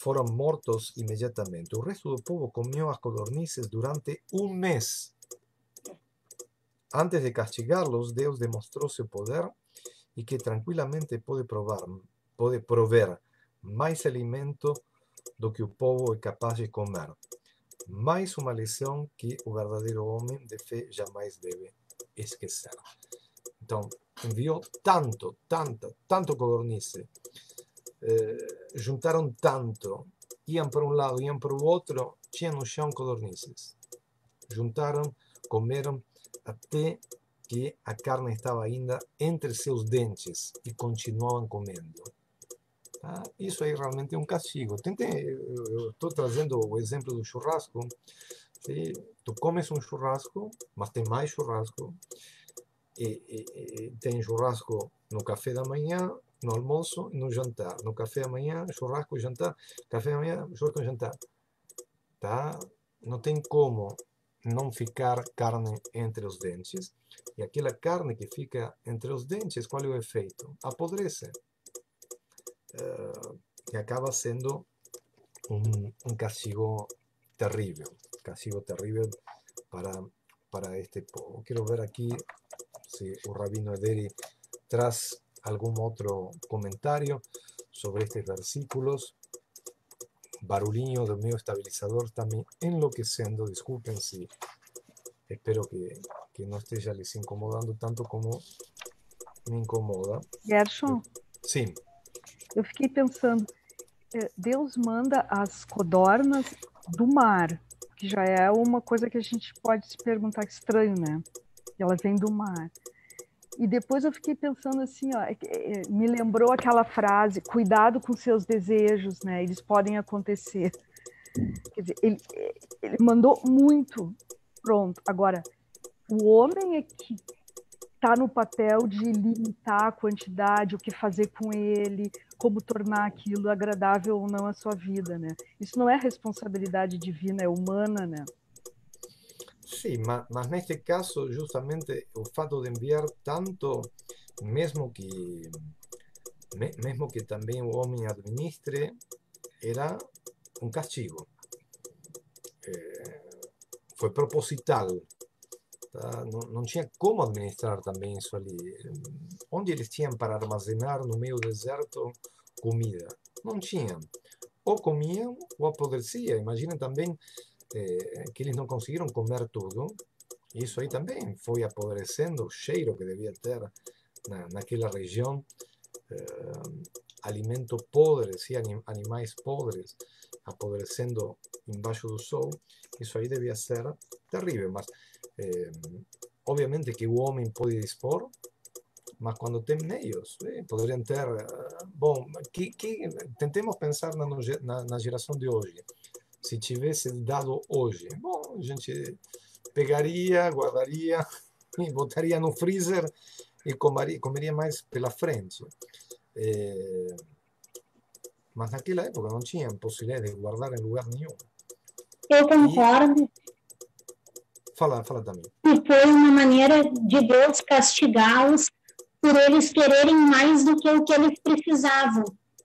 foram mortos imediatamente. O resto do povo comeu as codornizes durante um mês. Antes de castigá-los, Deus demonstrou seu poder e que tranquilamente pode provar, pode prover mais alimento do que o povo é capaz de comer. Mais uma lição que o verdadeiro homem de fé jamais deve esquecer. Então, enviou tanto, tanto, tanto codornice, eh, juntaram tanto, iam para um lado, iam para o outro, tinha no chão codornices. Juntaram, comeram até que a carne estava ainda entre seus dentes e continuavam comendo. Isso aí realmente é um castigo. Estou trazendo o exemplo do churrasco. Tu comes um churrasco, mas tem mais churrasco, e, e, e tem churrasco no café da manhã, no almoço e no jantar. No café da manhã, churrasco, jantar. Café da manhã, churrasco, jantar. Tá? Não tem como não ficar carne entre os dentes. E aquela carne que fica entre os dentes, qual é o efeito? Apodrece. Uh, e acaba sendo um, um castigo terrível. Castigo terrível para, para este povo. Quero ver aqui se o Rabino Ederi traz algum outro comentário sobre estes versículos. barulhinho do meu estabilizador está me enlouquecendo. Desculpem se espero que, que não esteja lhes incomodando tanto como me incomoda. Gerson? Sim. Eu fiquei pensando, é, Deus manda as codornas do mar, que já é uma coisa que a gente pode se perguntar estranho, né? Ela vem do mar. E depois eu fiquei pensando assim, ó, é é, me lembrou aquela frase, cuidado com seus desejos, né? Eles podem acontecer. Quer dizer, ele, ele mandou muito. Pronto. Agora, o homem é que está no papel de limitar a quantidade, o que fazer com ele, como tornar aquilo agradável ou não à sua vida, né? Isso não é responsabilidade divina, é humana, né? Sim, mas, mas neste caso, justamente o fato de enviar tanto, mesmo que mesmo que também o homem administre, era um castigo. É, foi proposital. Tá? Não, não tinha como administrar também isso ali. Onde eles tinham para armazenar no meio do deserto comida? Não tinham. Ou comiam ou apodrecia. Imagina também eh, que eles não conseguiram comer tudo. Isso aí também foi apodrecendo o cheiro que devia ter na, naquela região. Eh, alimento podres e anim, animais podres apodrecendo embaixo do sol. Isso aí devia ser terrível, mas eh, obviamente que o homem pode dispor, mas quando tem meios, eh, poderiam ter. bom, que, que, tentemos pensar na, na, na geração de hoje se tivesse dado hoje, bom, a gente pegaria, guardaria *laughs* e botaria no freezer e comeria, comeria mais pela frente. É, mas naquela época não tinha possibilidade de guardar em lugar nenhum. Eu concordo. E... Fala, fala também. E foi uma maneira de Deus castigá-los por eles quererem mais do que o que eles precisavam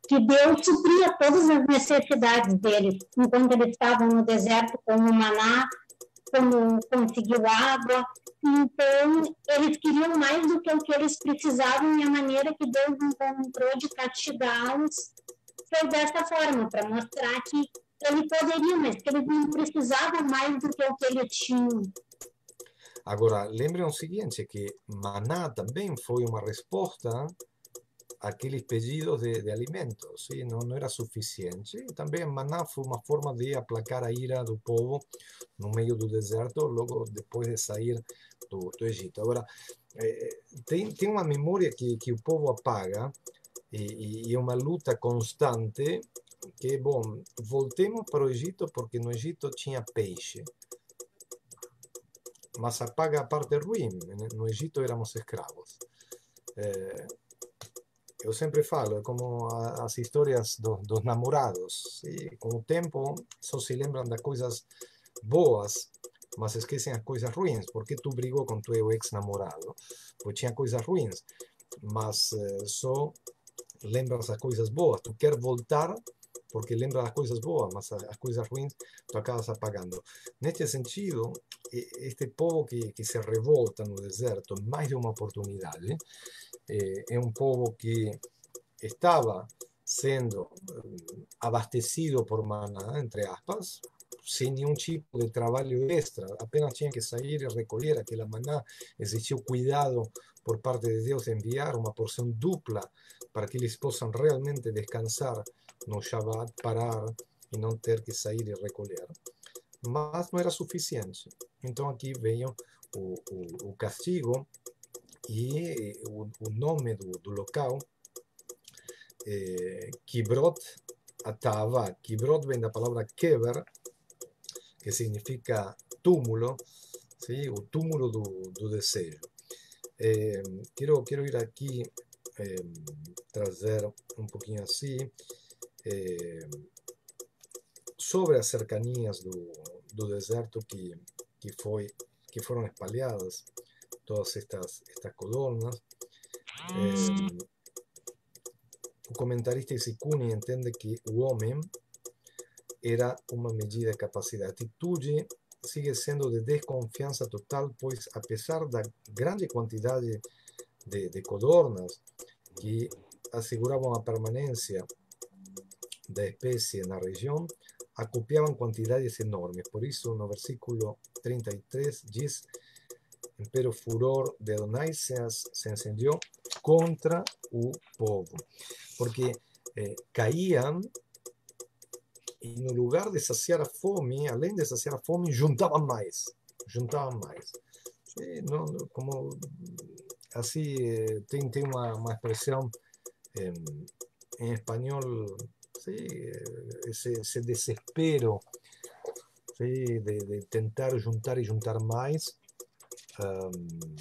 que Deus supria todas as necessidades deles, enquanto eles estavam no deserto, como maná, como conseguiu água. Então, eles queriam mais do que o que eles precisavam, e a maneira que Deus encontrou de castigá-los foi dessa forma, para mostrar que ele poderia, mas que eles não precisavam mais do que o que eles tinham. Agora, lembrem o seguinte, que maná também foi uma resposta aqueles pedidos de, de alimentos, ¿sí? não, era suficiente. Também maná foi uma forma de aplacar a ira do povo no meio do deserto, logo depois de sair do, Egito. Agora, eh, tem, uma memória que, que o povo apaga e, e uma luta constante que, bom, voltemos para o Egito porque no Egito tinha peixe. Mas apaga a parte ruim, no Egito éramos escravos. Eh, eu sempre falo, é como as histórias do, dos namorados. E com o tempo só se lembram das coisas boas, mas esquecem as coisas ruins. Porque tu brigou com teu ex-namorado? Porque tinha coisas ruins, mas eh, só lembras as coisas boas. Tu quer voltar porque lembra as coisas boas, mas as coisas ruins tu acabas apagando. Neste sentido, este povo que, que se revolta no deserto, mais de uma oportunidade, eh, é um povo que estava sendo abastecido por maná, entre aspas, sem nenhum tipo de trabalho extra, apenas tinha que sair e recolher aquela maná. Existiu cuidado por parte de Deus de enviar uma porção dupla para que eles possam realmente descansar no Shabbat, parar e não ter que sair e recolher. Mas não era suficiente. Então aqui veio o, o, o castigo e o, o nome do, do local, eh, Kibrot Atava. Kibrot vem da palavra Kever, que significa túmulo, ¿sí? o túmulo do, do desejo. Eh, quero, quero ir aqui eh, trazer um pouquinho assim eh, sobre as cercanias do, do deserto que, que, foi, que foram espalhadas todas estas, estas codornas. Eh, o comentarista Isicuni entende que o homem era uma medida de capacidade. Atitude sigue sendo de desconfiança total, pois, apesar da grande quantidade de, de codornas que asseguravam a permanência da espécie na região, acopiavam quantidades enormes. Por isso, no versículo 33 diz: Empero furor de Adonai se, se incendiou contra o povo. Porque eh, e no lugar de saciar a fome, além de saciar a fome, juntavam mais, juntavam mais. E não, como assim tem tem uma, uma expressão em, em espanhol, sí, esse, esse desespero sí, de, de, tentar juntar e juntar mais, um,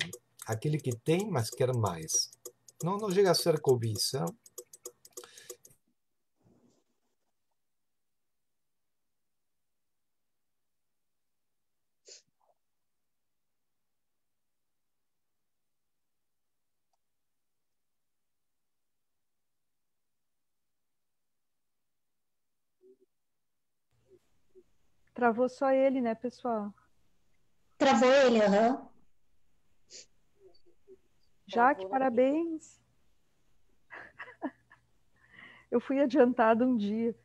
aquele que tem, mas quer mais. Não, não chega a ser cobiça, Travou só ele, né, pessoal? Travou ele, aham. Uhum. Jaque, parabéns. *laughs* Eu fui adiantada um dia.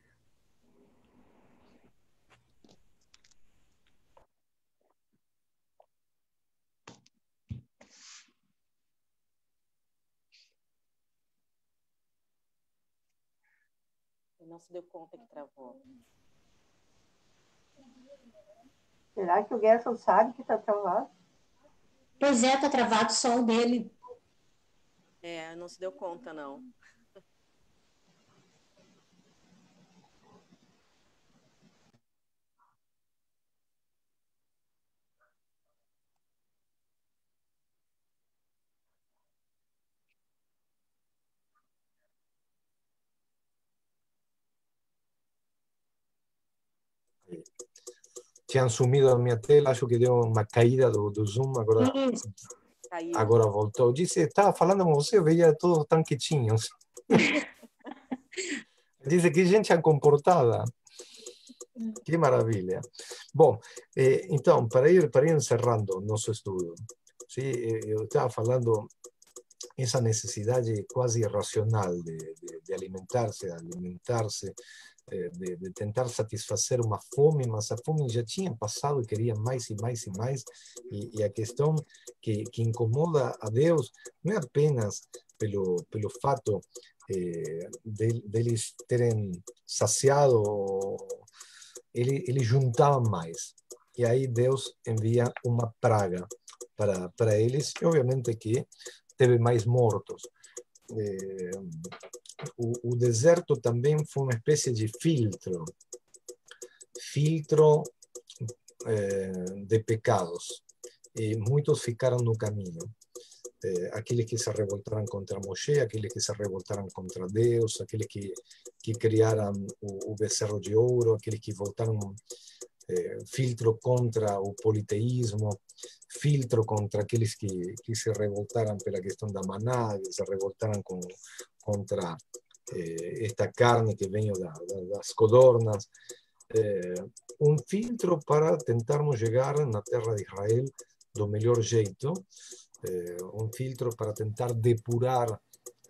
Não se deu conta que travou. Será que o Gerson sabe que está travado? Pois é, está travado só o dele. É, não se deu conta, não. Tinha sumido a minha tela, acho que deu uma caída do, do Zoom, agora, agora voltou. Disse, estava falando com você, eu veia todos tão quietinhos. *laughs* Diz que gente comportada. Que maravilha. Bom, eh, então, para ir, para ir encerrando nosso estudo, sim, eu estava falando essa necessidade quase irracional de, de, de alimentar-se, alimentar-se, eh, de, de, tentar satisfazer uma fome, mas a fome já tinha passado e queria mais e mais e mais. E, e a questão que, que, incomoda a Deus não é apenas pelo, pelo fato eh, de, deles terem saciado, ele, eles juntavam mais. E aí Deus envia uma praga para, para eles, e obviamente que teve mais mortos. Eh, o, o deserto também foi uma espécie de filtro filtro eh, de pecados. E muitos ficaram no caminho. Eh, aqueles que se revoltaram contra Moshe, aqueles que se revoltaram contra Deus, aqueles que, que criaram o, o becerro de ouro, aqueles que voltaram filtro contra o politeísmo, filtro contra aqueles que, que se revoltaram pela questão da maná, que se revoltaram com, contra eh, esta carne que vem da, da, das codornas, eh, um filtro para tentarmos chegar na terra de Israel do melhor jeito, eh, um filtro para tentar depurar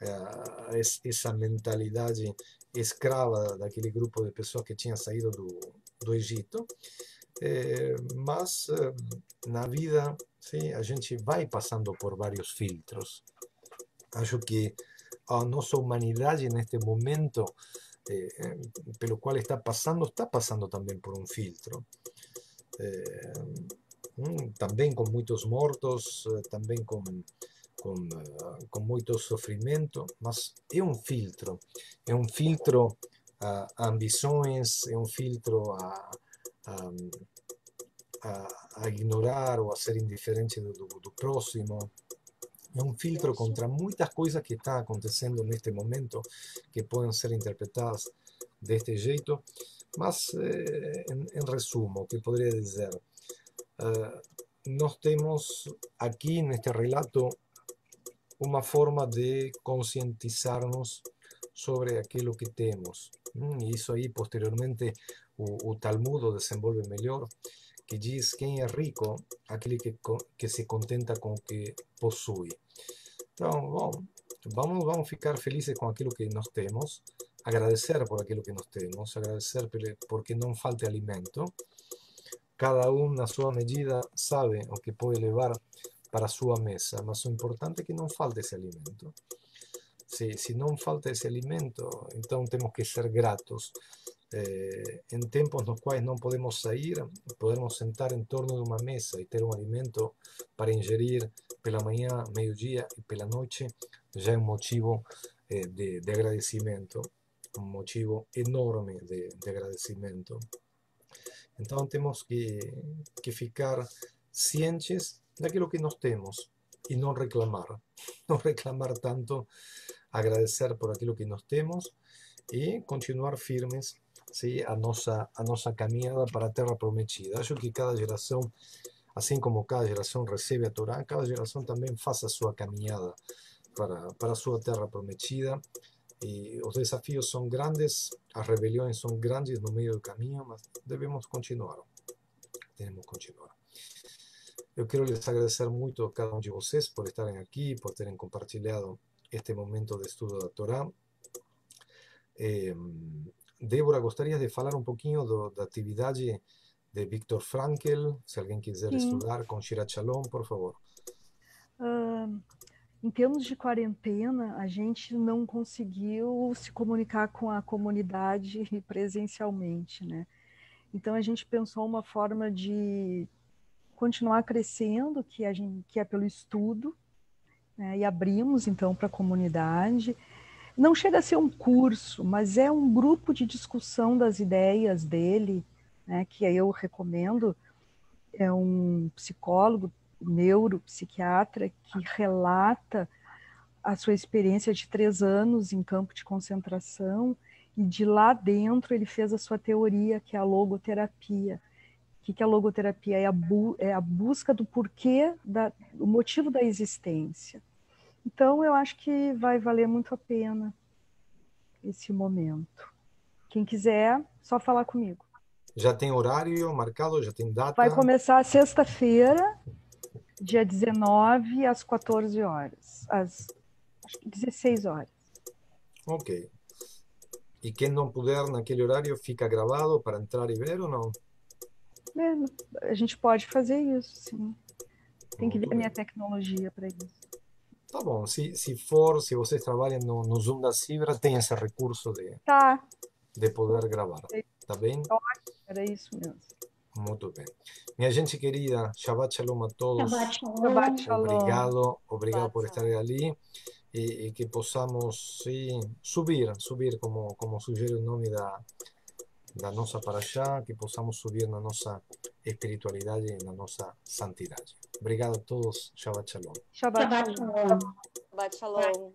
eh, essa mentalidade escrava daquele grupo de pessoas que tinha saído do, do Egito. Eh, mas eh, na vida sim, a gente vai passando por vários filtros. Acho que a nossa humanidade neste momento, eh, pelo qual está passando, está passando também por um filtro. Eh, também com muitos mortos, também com, com, com muito sofrimento, mas é um filtro. É um filtro a ambições, é um filtro a, a, a, a ignorar ou a ser indiferente do, do, do próximo. É um filtro contra muitas coisas que estão acontecendo neste momento, que podem ser interpretadas deste jeito. Mas, eh, em, em resumo, o que poderia dizer? Uh, nós temos aqui neste relato uma forma de conscientizar-nos sobre aquilo que temos. E isso aí, posteriormente, o, o Talmud desenvolve melhor, que diz quem é rico, aquele que, que se contenta com o que possui. Então, vamos, vamos ficar felizes com aquilo que nós temos, agradecer por aquilo que nós temos, agradecer porque não falte alimento. Cada um, na sua medida, sabe o que pode levar para a sua mesa, mas o importante é que não falte esse alimento. Se, se não falta esse alimento, então temos que ser gratos. Eh, em tempos nos quais não podemos sair, podemos sentar em torno de uma mesa e ter um alimento para ingerir pela manhã, meio-dia e pela noite, já é um motivo eh, de, de, agradecimento, um motivo enorme de, de agradecimento. Então temos que, que ficar cientes daquilo que nós temos e não reclamar, *laughs* não reclamar tanto, agradecer por aquilo que nós temos e continuar firmes sim, a nossa a nossa caminhada para a terra prometida. Acho que cada geração, assim como cada geração recebe a Torá, cada geração também faz a sua caminhada para para a sua terra prometida. E os desafios são grandes, as rebeliões são grandes no meio do caminho, mas devemos continuar. Devemos continuar. Eu quero lhes agradecer muito a cada um de vocês por estarem aqui, por terem compartilhado este momento de estudo da Torá. Eh, Débora, gostaria de falar um pouquinho do, da atividade de Viktor Frankl, se alguém quiser Sim. estudar com Shira Shalom, por favor. Uh, em termos de quarentena, a gente não conseguiu se comunicar com a comunidade *laughs* presencialmente, né? Então a gente pensou uma forma de continuar crescendo, que, a gente, que é pelo estudo, né? e abrimos então para a comunidade. Não chega a ser um curso, mas é um grupo de discussão das ideias dele, né? que eu recomendo. É um psicólogo, neuropsiquiatra, que relata a sua experiência de três anos em campo de concentração, e de lá dentro ele fez a sua teoria, que é a logoterapia que, que a logoterapia é a, bu é a busca do porquê, da, o motivo da existência. Então, eu acho que vai valer muito a pena esse momento. Quem quiser, só falar comigo. Já tem horário marcado? Já tem data? Vai começar sexta-feira, dia 19, às 14 horas. Às acho que 16 horas. Ok. E quem não puder naquele horário, fica gravado para entrar e ver ou não? É, a gente pode fazer isso, sim. Tem que ver a minha tecnologia para isso. Tá bom, se, se for, se vocês trabalham no, no Zoom da Cibra, tem esse recurso de, tá. de poder gravar. Tá bem? Era isso mesmo. Muito bem. Minha gente querida, Shabbat Shalom a todos. Shabbat Shalom. Shabbat shalom. Obrigado, obrigado por estar ali e, e que possamos sim, subir, subir como, como sugere o nome da, da nossa paraxá, que possamos subir na nossa espiritualidade e na nossa santidade. Obrigado a todos. Shabbat Shalom. Shabbat. Shalom. Shabbat Shalom.